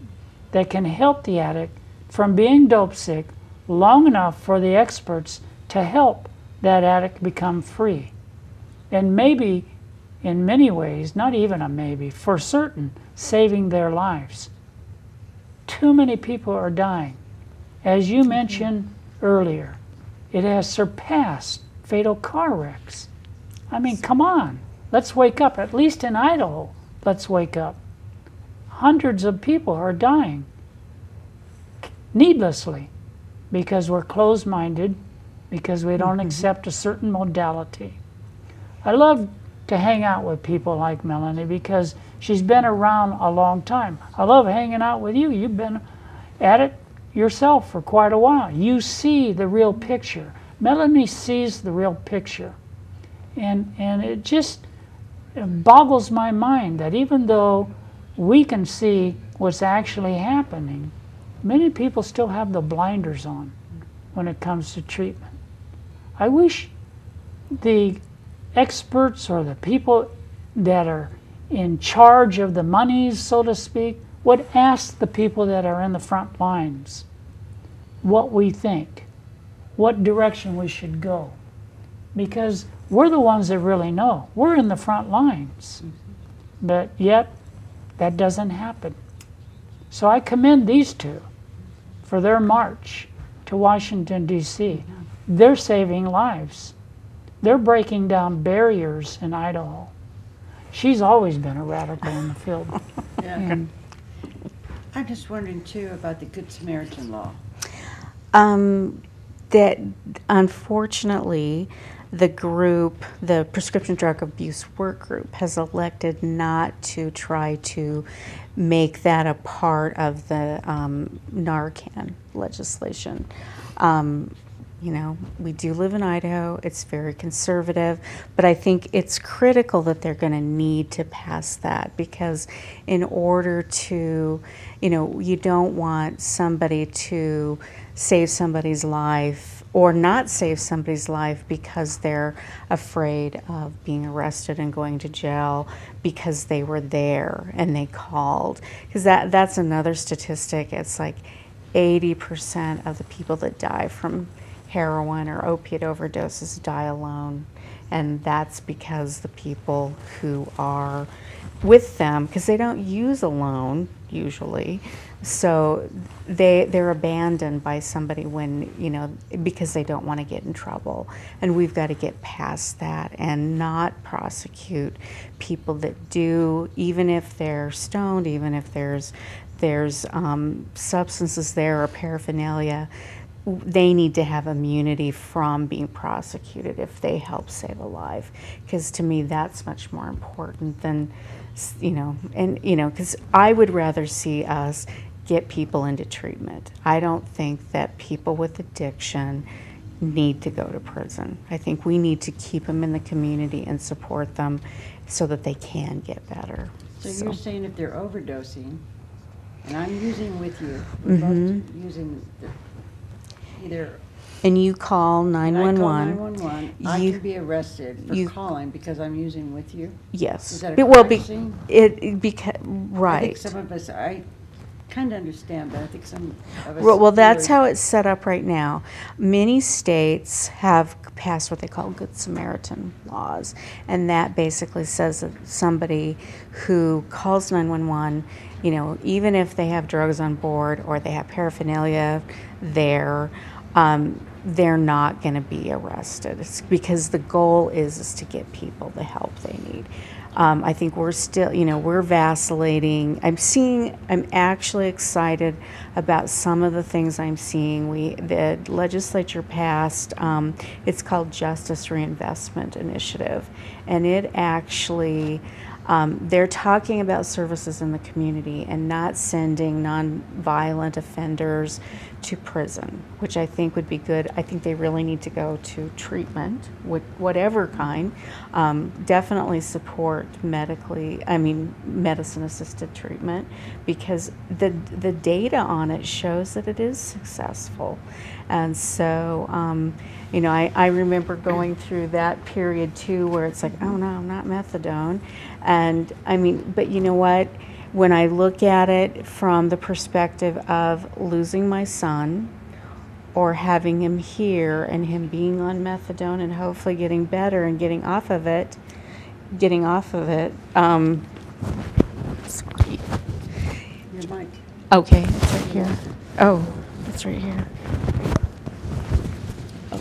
that can help the addict from being dope sick long enough for the experts to help that addict become free. And maybe, in many ways, not even a maybe, for certain, saving their lives. Too many people are dying. As you mentioned earlier, it has surpassed fatal car wrecks. I mean, come on, let's wake up. At least in Idaho, let's wake up. Hundreds of people are dying needlessly because we're closed minded, because we don't mm-hmm. accept a certain modality. I love to hang out with people like Melanie because she's been around a long time. I love hanging out with you. You've been at it, yourself for quite a while. You see the real picture. Melanie sees the real picture. And, and it just boggles my mind that even though we can see what's actually happening, many people still have the blinders on when it comes to treatment. I wish the experts or the people that are in charge of the monies, so to speak, would ask the people that are in the front lines what we think, what direction we should go. Because we're the ones that really know. We're in the front lines. Mm-hmm. But yet, that doesn't happen. So I commend these two for their march to Washington, D.C. They're saving lives. They're breaking down barriers in Idaho. She's always been a radical in the field. (laughs) Yeah. And I'm just wondering too about the Good Samaritan law. Um, that unfortunately, the group, the prescription drug abuse work group, has elected not to try to make that a part of the um, Narcan legislation. Um, you know, we do live in Idaho, it's very conservative, but I think it's critical that they're going to need to pass that because, in order to, you know, you don't want somebody to save somebody's life or not save somebody's life because they're afraid of being arrested and going to jail because they were there and they called. Because that that's another statistic. It's like 80% of the people that die from heroin or opiate overdoses die alone. And that's because the people who are with them because they don't use alone usually. So they they're abandoned by somebody when you know because they don't want to get in trouble. And we've got to get past that and not prosecute people that do even if they're stoned even if there's there's um, substances there or paraphernalia they need to have immunity from being prosecuted if they help save a life. Because to me that's much more important than you know and you know because i would rather see us get people into treatment. I don't think that people with addiction need to go to prison. I think we need to keep them in the community and support them so that they can get better. So you're saying if they're overdosing, and I'm using with you, we're both Mhm. using the, either and you call and I 911 call 911, I you- can be arrested for you- calling because I'm using with you? Yes. Is that a Be- well, be- it, it because I think right. some of us, I kind of understand, but I think some of us. Well, well, that's really- how it's set up right now. Many states have passed what they call Good Samaritan laws, and that basically says that somebody who calls 911, you know, even if they have drugs on board or they have paraphernalia there, um, they're not going to be arrested. It's because the goal is, is to get people the help they need. Um, I think we're still, you know, we're vacillating. I'm seeing, I'm actually excited about some of the things I'm seeing. We, the legislature passed, um, it's called Justice Reinvestment Initiative, and it actually, um, they're talking about services in the community and not sending nonviolent offenders to prison, which I think would be good. I think they really need to go to treatment, whatever kind. Um, definitely support medically, I mean, medicine assisted treatment because the, the data on it shows that it is successful. And so, um, you know, I, I remember going through that period too where it's like, oh no, not methadone. And I mean, but you know what? When I look at it from the perspective of losing my son or having him here and him being on methadone and hopefully getting better and getting off of it, getting off of it, um. Okay, it's right here. Oh, it's right here. Oh.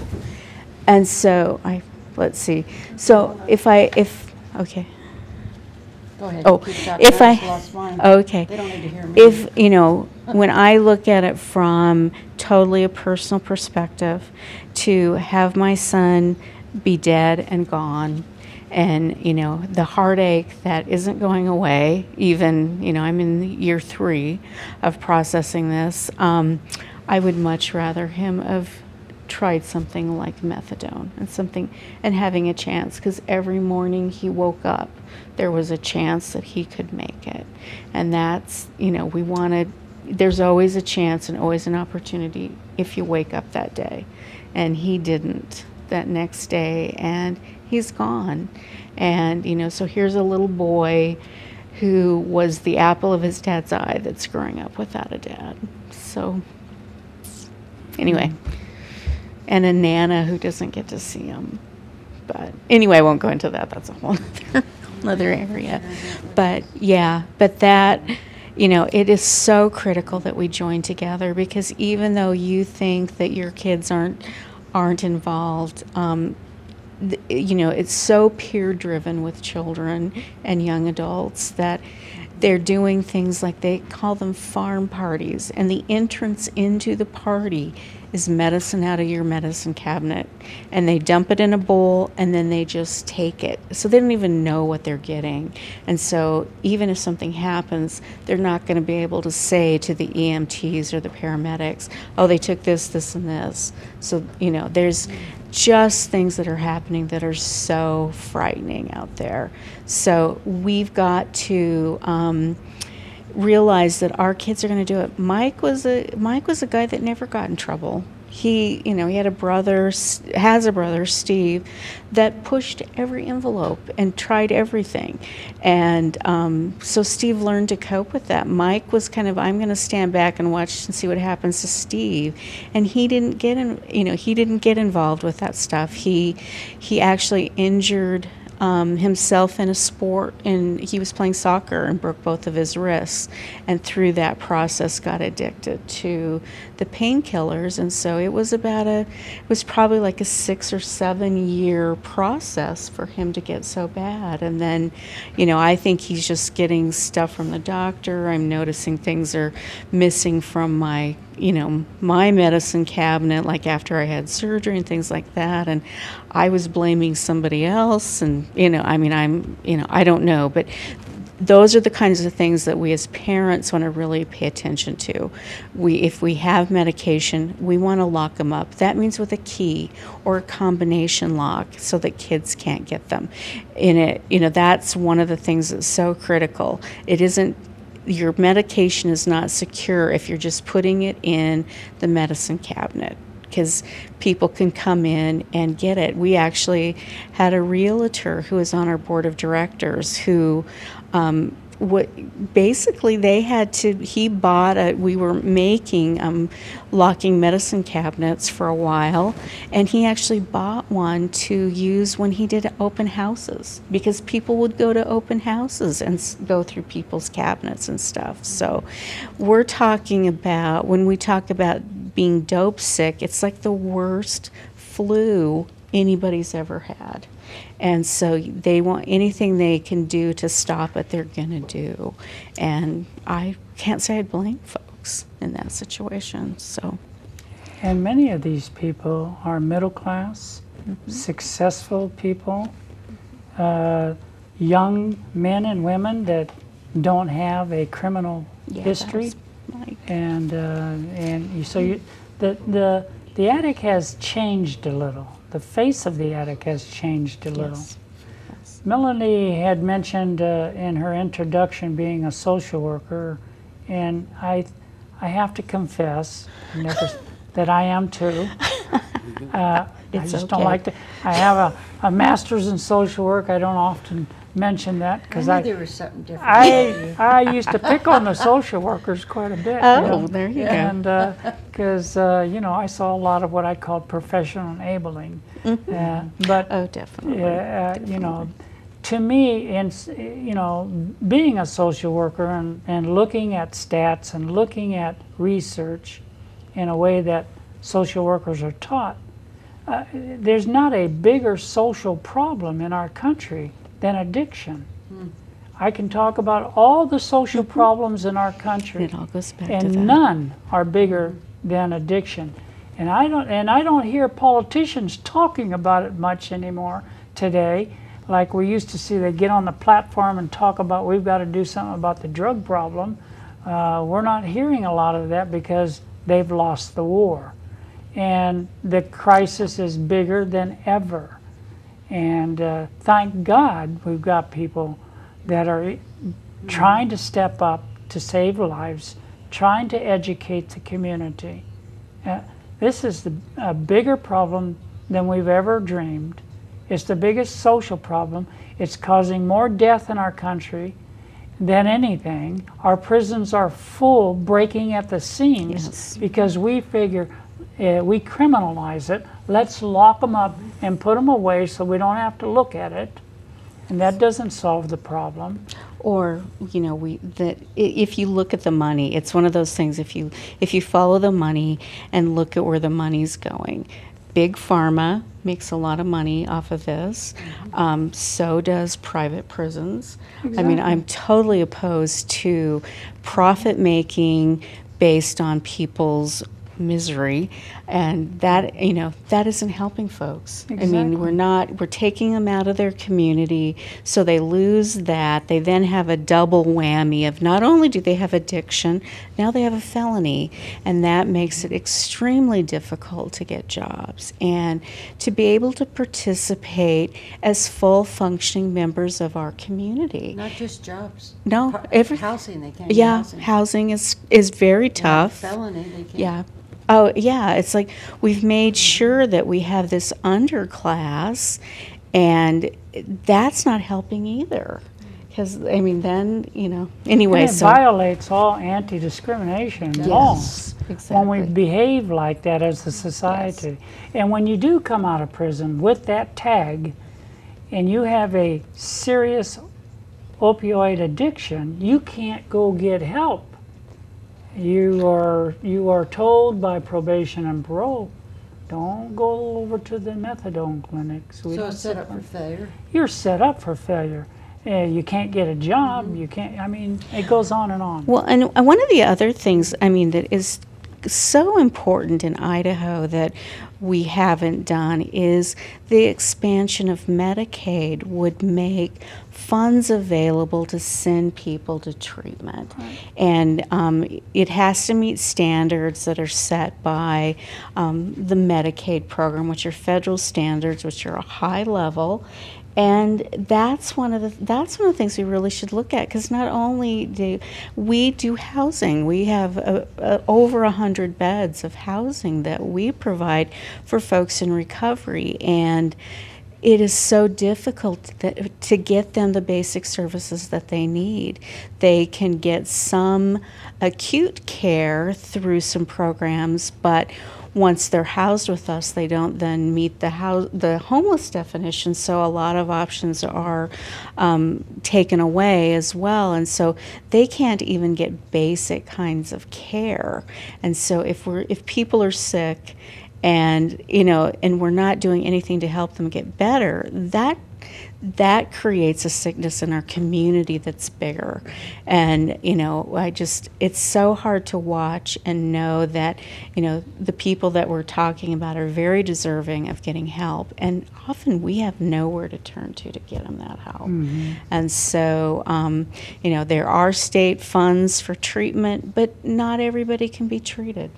And so I, let's see. So if I, if, okay. Go ahead. Oh, if I I, just lost mine. okay. They don't need to hear me. If, you know, when I look at it from totally a personal perspective, to have my son be dead and gone, and, you know, the heartache that isn't going away, even, you know, I'm in year three of processing this. Um, I would much rather him have tried something like methadone and something and having a chance because every morning he woke up there was a chance that he could make it. And that's you know we wanted there's always a chance and always an opportunity if you wake up that day. And he didn't that next day and he's gone. And you know so here's a little boy who was the apple of his dad's eye that's growing up without a dad. So anyway and a nana who doesn't get to see him. But anyway, I won't go into that. That's a whole (laughs) other, area. But yeah, but that, you know, it is so critical that we join together because even though you think that your kids aren't aren't involved, um, th- you know, it's so peer driven with children and young adults that they're doing things like they call them pharm parties, and the entrance into the party is medicine out of your medicine cabinet. And they dump it in a bowl and then they just take it. So they don't even know what they're getting. And so even if something happens, they're not going to be able to say to the EMTs or the paramedics, oh, they took this, this, and this. So, you know, there's just things that are happening that are so frightening out there. So we've got to. Um, realize that our kids are going to do it. Mike was a Mike was a guy that never got in trouble. He, you know, he had a brother, has a brother, Steve, that pushed every envelope and tried everything, and um, so Steve learned to cope with that. Mike was kind of, I'm going to stand back and watch and see what happens to Steve, and he didn't get in, you know, he didn't get involved with that stuff. He, he actually injured um, himself in a sport, and he was playing soccer and broke both of his wrists, and through that process got addicted to the painkillers, and so it was about a, it was probably like a six or seven year process for him to get so bad, and then, you know, I think he's just getting stuff from the doctor. I'm noticing things are missing from my you know, my medicine cabinet, like after I had surgery and things like that. And I was blaming somebody else. And, you know, I mean, I'm, you know, I don't know. But those are the kinds of things that we as parents want to really pay attention to. We, if we have medication, we want to lock them up. That means with a key or a combination lock so that kids can't get them. In it, you know, that's one of the things that's so critical. It isn't your medication is not secure if you're just putting it in the medicine cabinet because people can come in and get it. We actually had a realtor who was on our board of directors who um, what basically they had to he bought a we were making um, locking medicine cabinets for a while and he actually bought one to use when he did open houses because people would go to open houses and go through people's cabinets and stuff. So we're talking about when we talk about being dope sick it's like the worst flu anybody's ever had and so they want anything they can do to stop it, they're going to do. And I can't say I'd blame folks in that situation. So. And many of these people are middle class, mm-hmm. successful people, uh, young men and women that don't have a criminal yeah, history. And uh, and so you, the the the attic has changed a little the face of the attic has changed a little. Yes. Yes. Melanie had mentioned uh, in her introduction being a social worker, and I, I have to confess never, (laughs) that I am too. (laughs) Uh, I just okay. don't like to. I have a, a master's in social work. I don't often mention that because I, I there was something different. I I used to pick on the social workers quite a bit. Oh, you know, there you and, go. And because uh, uh, you know I saw a lot of what I called professional enabling. Mm-hmm. Uh, but oh, definitely. Uh, definitely. You know, to me, in you know, being a social worker and, and looking at stats and looking at research in a way that social workers are taught. Uh, there's not a bigger social problem in our country than addiction. Mm. I can talk about all the social mm-hmm. problems in our country. It all goes back and to that. none are bigger than addiction. And I don't and I don't hear politicians talking about it much anymore today. Like we used to see, they get on the platform and talk about we've got to do something about the drug problem. Uh, we're not hearing a lot of that because they've lost the war. And the crisis is bigger than ever. And uh, thank God we've got people that are trying to step up to save lives, trying to educate the community. Uh, this is the, a bigger problem than we've ever dreamed. It's the biggest social problem. It's causing more death in our country than anything. Our prisons are full, breaking at the seams, Yes. because we figure uh, we criminalize it. Let's lock them up and put them away so we don't have to look at it. And that doesn't solve the problem. or you know we that if you look at the money it's one of those things if you if you follow the money and look at where the money's going big pharma makes a lot of money off of this um, so does private prisons i mean i'm totally opposed to profit making based on people's misery and that you know that isn't helping folks i mean we're not we're taking them out of their community so they lose that they then have a double whammy of not only do they have addiction now they have a felony and that makes it extremely difficult to get jobs and to be able to participate as full functioning members of our community Not just jobs. no every, housing, they can't yeah housing. housing is is very tough Felony, they can't. yeah. Oh, yeah. It's like we've made sure that we have this underclass, and that's not helping either. Because, I mean, then, you know, anyway, and it so. violates all anti-discrimination laws Yes, when we behave like that as a society. And when you do come out of prison with that tag, and you have a serious opioid addiction, you can't go get help. You are you are told by probation and parole, don't go over to the methadone clinics. We So it's set up for failure. You're set up for failure. Uh, you can't get a job. You can't. I mean, it goes on and on. Well, and and one of the other things, I mean, that is so important in Idaho that we haven't done is the expansion of Medicaid would make funds available to send people to treatment. And um, it has to meet standards that are set by um, the Medicaid program, which are federal standards, which are a high level. And that's one of the that's one of the things we really should look at because not only do we do housing, we have uh uh over a hundred beds of housing that we provide for folks in recovery, and it is so difficult that, to get them the basic services that they need. They can get some acute care through some programs, but once they're housed with us, they don't then meet the house, the homeless definition. So a lot of options are um, taken away as well, and so they can't even get basic kinds of care. And so if we're if people are sick, and you know, and we're not doing anything to help them get better, that that creates a sickness in our community that's bigger. And, you know, I just, it's so hard to watch and know that, you know, the people that we're talking about are very deserving of getting help. And often we have nowhere to turn to to get them that help. Mhm. And so, um, you know, there are state funds for treatment, but not everybody can be treated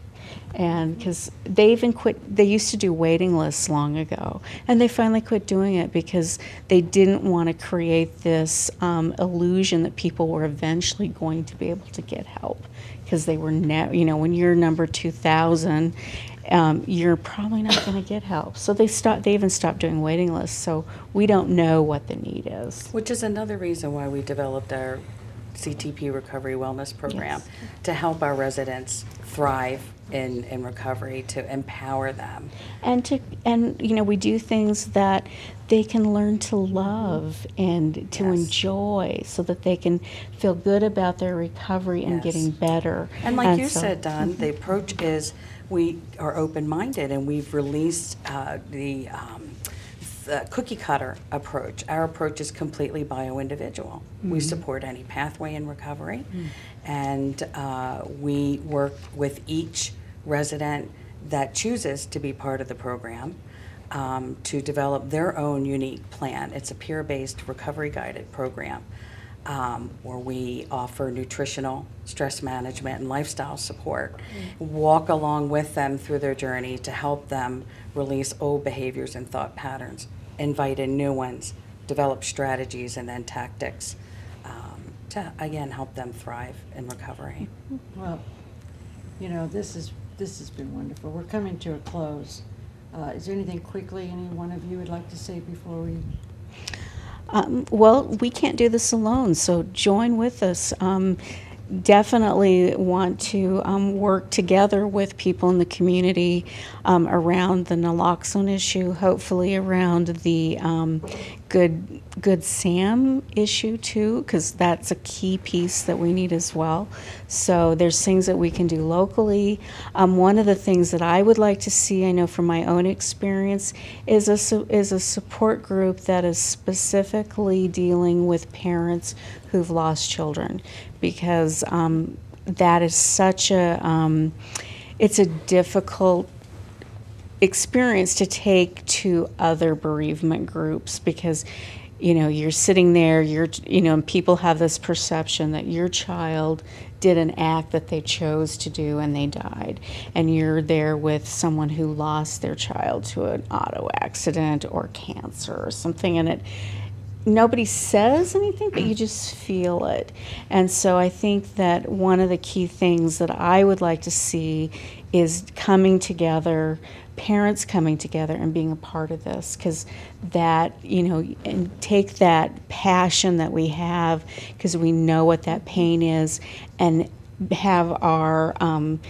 and because they even quit they used to do waiting lists long ago. And they finally quit doing it because they didn't want to create this um, illusion that people were eventually going to be able to get help. Because they were ne- you know when you're number 2000 um, you're probably not going to get help. So they stopped they even stopped doing waiting lists. So we don't know what the need is. Which is another reason why we developed our CTP Recovery Wellness Program Yes. to help our residents thrive in, in recovery, to empower them. and to and you know we do things that they can learn to love and to enjoy so that they can feel good about their recovery and Yes. getting better And like you so- said, Don, Mhm. the approach is we are open-minded and we've released uh, the, um, the cookie cutter approach. Our approach is completely bio-individual. We Mhm. support any pathway in recovery Mm. and uh, we work with each resident that chooses to be part of the program um, to develop their own unique plan. It's a peer-based recovery guided program. um, where we offer nutritional, stress management, and lifestyle support. Walk along with them through their journey to help them release old behaviors and thought patterns, invite in new ones, develop strategies and then tactics um, to, again, help them thrive in recovery. Well, you know, this is, this has been wonderful. We're coming to a close. Uh, Is there anything quickly any one of you would like to say before we? Um, well, we can't do this alone, so join with us. Um, definitely want to um, work together with people in the community um, around the naloxone issue, hopefully around the um, good good Sam issue too, because that's a key piece that we need as well. So there's things that we can do locally. Um, one of the things that I would like to see, I know from my own experience, is a is a support group that is specifically dealing with parents who've lost children, because um, that is such a um, it's a difficult experience to take to other bereavement groups because you know you're sitting there you're you know and people have this perception that your child did an act that they chose to do and they died and you're there with someone who lost their child to an auto accident or cancer or something and it nobody says anything, but you just feel it. And so I think that one of the key things that I would like to see is coming together, parents coming together and being a part of this, because that, you know, and take that passion that we have, because we know what that pain is, and have our, um,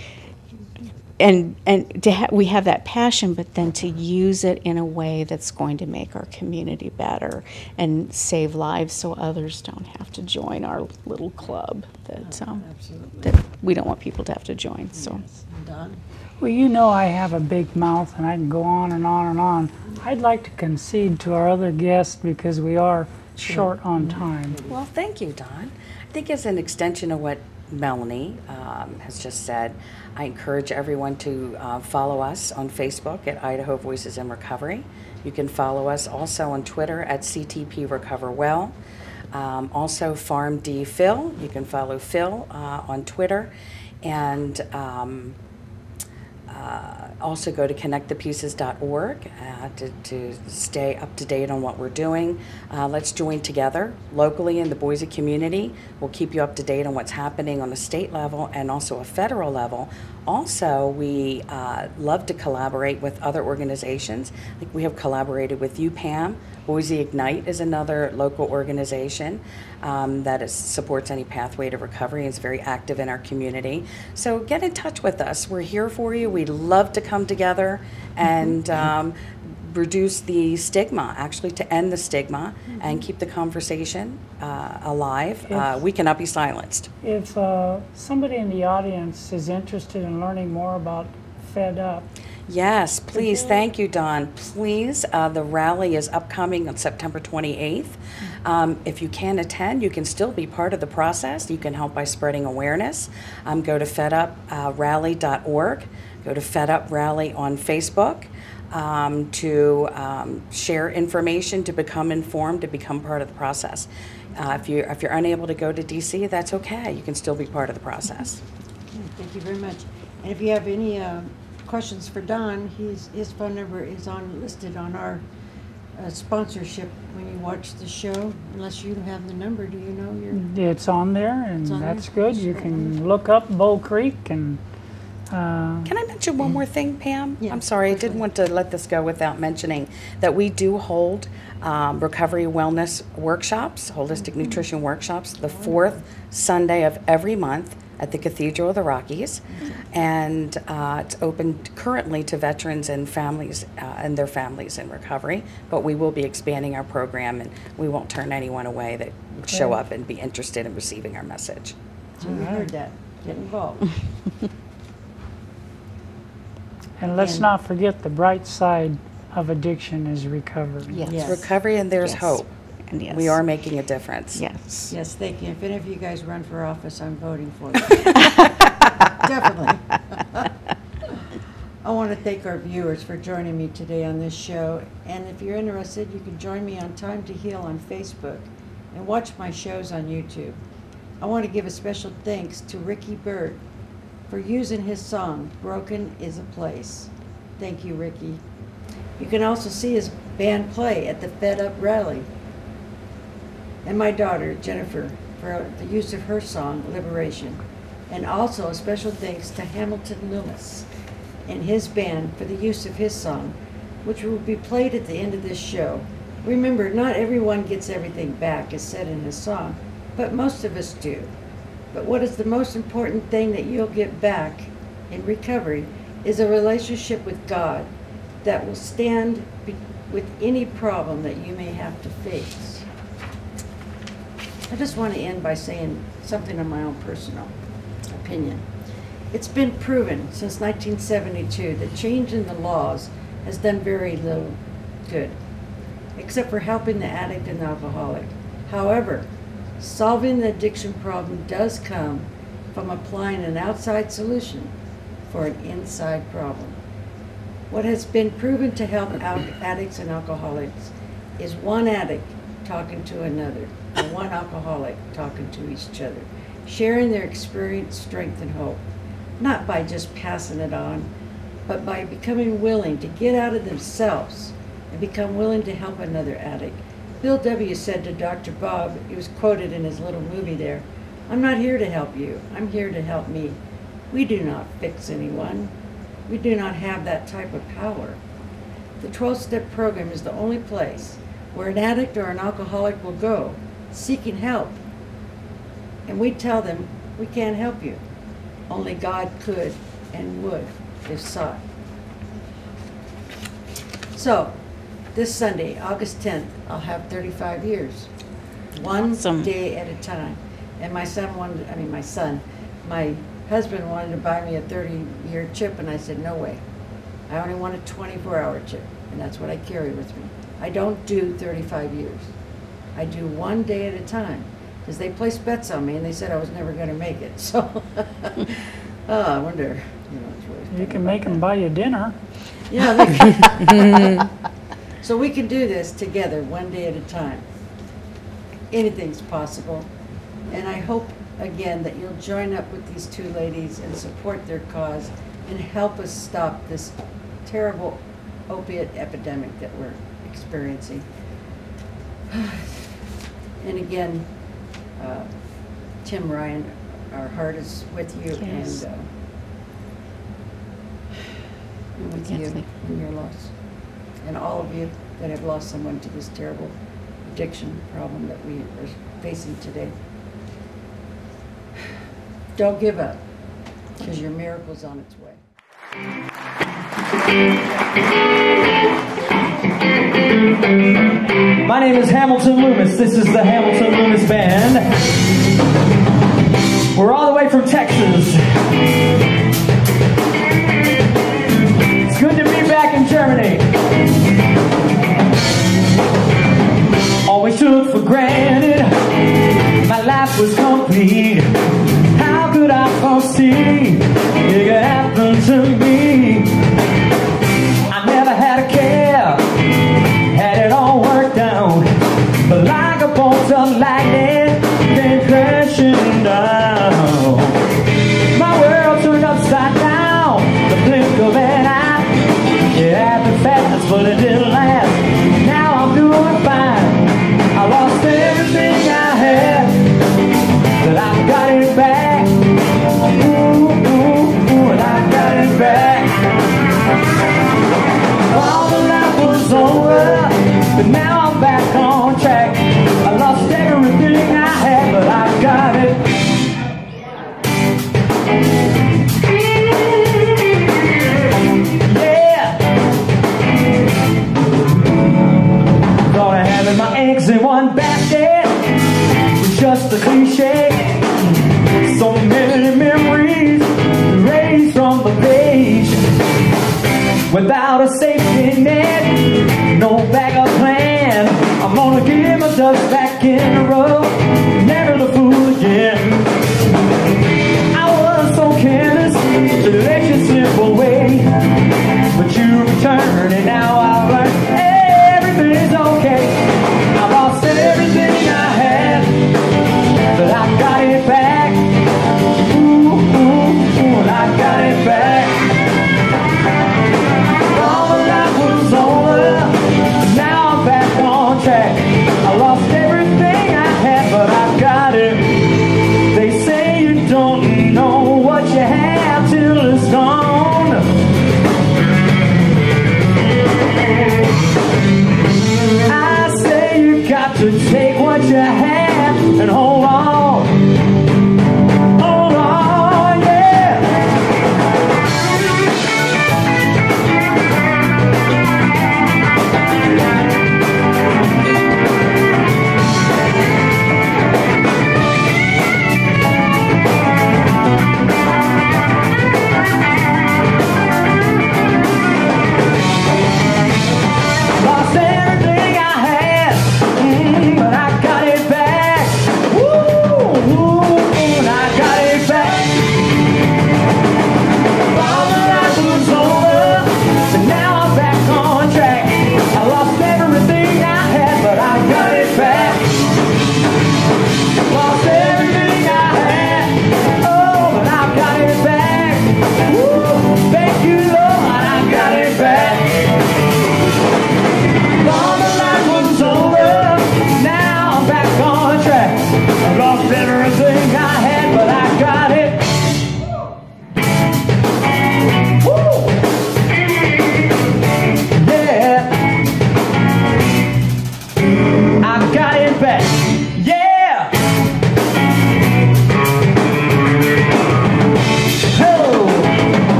and and to ha- we have that passion, but then to use it in a way that's going to make our community better and save lives, so others don't have to join our little club that um, that we don't want people to have to join. So, Don? Well, you know I have a big mouth and I can go on and on and on. I'd like to concede to our other guests because we are short on time. Well, thank you, Don. I think as an extension of what Melanie um, has just said, I encourage everyone to uh, follow us on Facebook at Idaho Voices in Recovery. You can follow us also on Twitter at CTP Recover Well. Um, also, PharmD Phil. You can follow Phil uh, on Twitter. And um, uh, also go to connectthepieces.org uh, to, to stay up to date on what we're doing. Uh, let's join together locally in the Boise community. We'll keep you up to date on what's happening on a state level and also a federal level. Also, we uh, love to collaborate with other organizations. Like we have collaborated with you, Pam. Boise Ignite is another local organization um, that is, supports any pathway to recovery and is very active in our community. So get in touch with us. We're here for you. We'd love to come together and um, reduce the stigma, actually, to end the stigma and keep the conversation uh, alive. Uh, we cannot be silenced. If uh, somebody in the audience is interested in learning more about Fed Up, Yes, please. Thank you, Don. Please, uh, the rally is upcoming on September 28th. Um, if you can attend, you can still be part of the process. You can help by spreading awareness. Um, go to feduprally.org. Go to Fed Up Rally on Facebook um, to um, share information, to become informed, to become part of the process. Uh, if, you, if you're unable to go to DC, that's okay. You can still be part of the process. Okay, Thank you very much. And if you have any uh, questions for Don, he's, his phone number is on, listed on our uh, sponsorship when you watch the show, unless you have the number, do you know your? it's on there and It's on there? that's good. You can look up Bull Creek and uh, Can I mention one more thing, Pam? I'm sorry, I didn't want to let this go without mentioning that we do hold um, recovery wellness workshops, holistic nutrition workshops, the fourth Sunday of every month at the Cathedral of the Rockies. And uh, it's open currently to veterans and families uh, and their families in recovery. But we will be expanding our program and we won't turn anyone away that would show up and be interested in receiving our message. So we heard that, get involved. (laughs) and let's And- not forget the bright side of addiction is recovery. It's recovery and there's Yes. hope. And yes. We are making a difference. Yes. Yes, thank you. If any of you guys run for office, I'm voting for you. (laughs) Definitely. (laughs) I want to thank our viewers for joining me today on this show. And if you're interested, you can join me on Time to Heal on Facebook. and watch my shows on YouTube. I want to give a special thanks to Ricky Byrd for using his song, Broken is a Place. Thank you, Ricky. You can also see his band play at the Fed Up Rally. And my daughter, Jennifer, for the use of her song, Liberation. And also a special thanks to Hamilton Loomis and his band for the use of his song, which will be played at the end of this show. Remember, not everyone gets everything back as said in his song, but most of us do. But what is the most important thing that you'll get back in recovery is a relationship with God that will stand with any problem that you may have to face. I just want to end by saying something of my own personal opinion. It's been proven since 1972 that change in the laws has done very little good, except for helping the addict and the alcoholic. However, solving the addiction problem does come from applying an outside solution for an inside problem. What has been proven to help addicts and alcoholics is one addict talking to another, or one alcoholic talking to each other, sharing their experience, strength, and hope, not by just passing it on, but by becoming willing to get out of themselves and become willing to help another addict. Bill W. said to Dr. Bob, he was quoted in his little movie there, I'm not here to help you, I'm here to help me. We do not fix anyone. We do not have that type of power. The 12 step program is the only place where an addict or an alcoholic will go seeking help. And we tell them, we can't help you. Only God could and would if sought. So, this Sunday, August 10th, I'll have 35 years. One awesome. day at a time. And my son wanted, I mean, my son, my husband wanted to buy me a 30 year chip, and I said, no way. I only want a 24 hour chip, and that's what I carry with me. I don't do 35 years. I do one day at a time because they placed bets on me and they said I was never going to make it. (laughs) So, (laughs) oh, I wonder. You, know, you can make them buy you dinner. Yeah. (laughs) so we can do this together, one day at a time. Anything's possible, and I hope again that you'll join up with these two ladies and support their cause and help us stop this terrible opiate epidemic that we're experiencing. and again, uh, Tim Ryan, our heart is with you yes. and, uh, and with yes, you in your loss. And all of you that have lost someone to this terrible addiction problem that we are facing today. Don't give up, because your miracle's on its way. My name is Hamilton Loomis. This is the Hamilton Loomis Band. We're all the way from Texas. It's good to be back in Germany. Always took for granted my life was complete. How could I foresee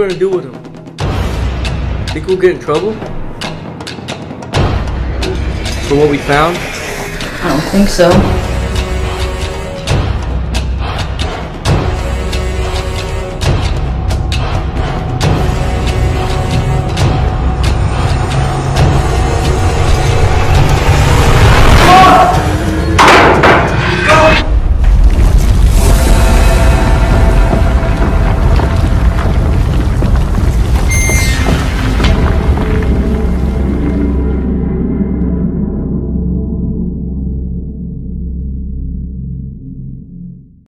Gonna do with him? Think we'll get in trouble? For what we found? I don't think so.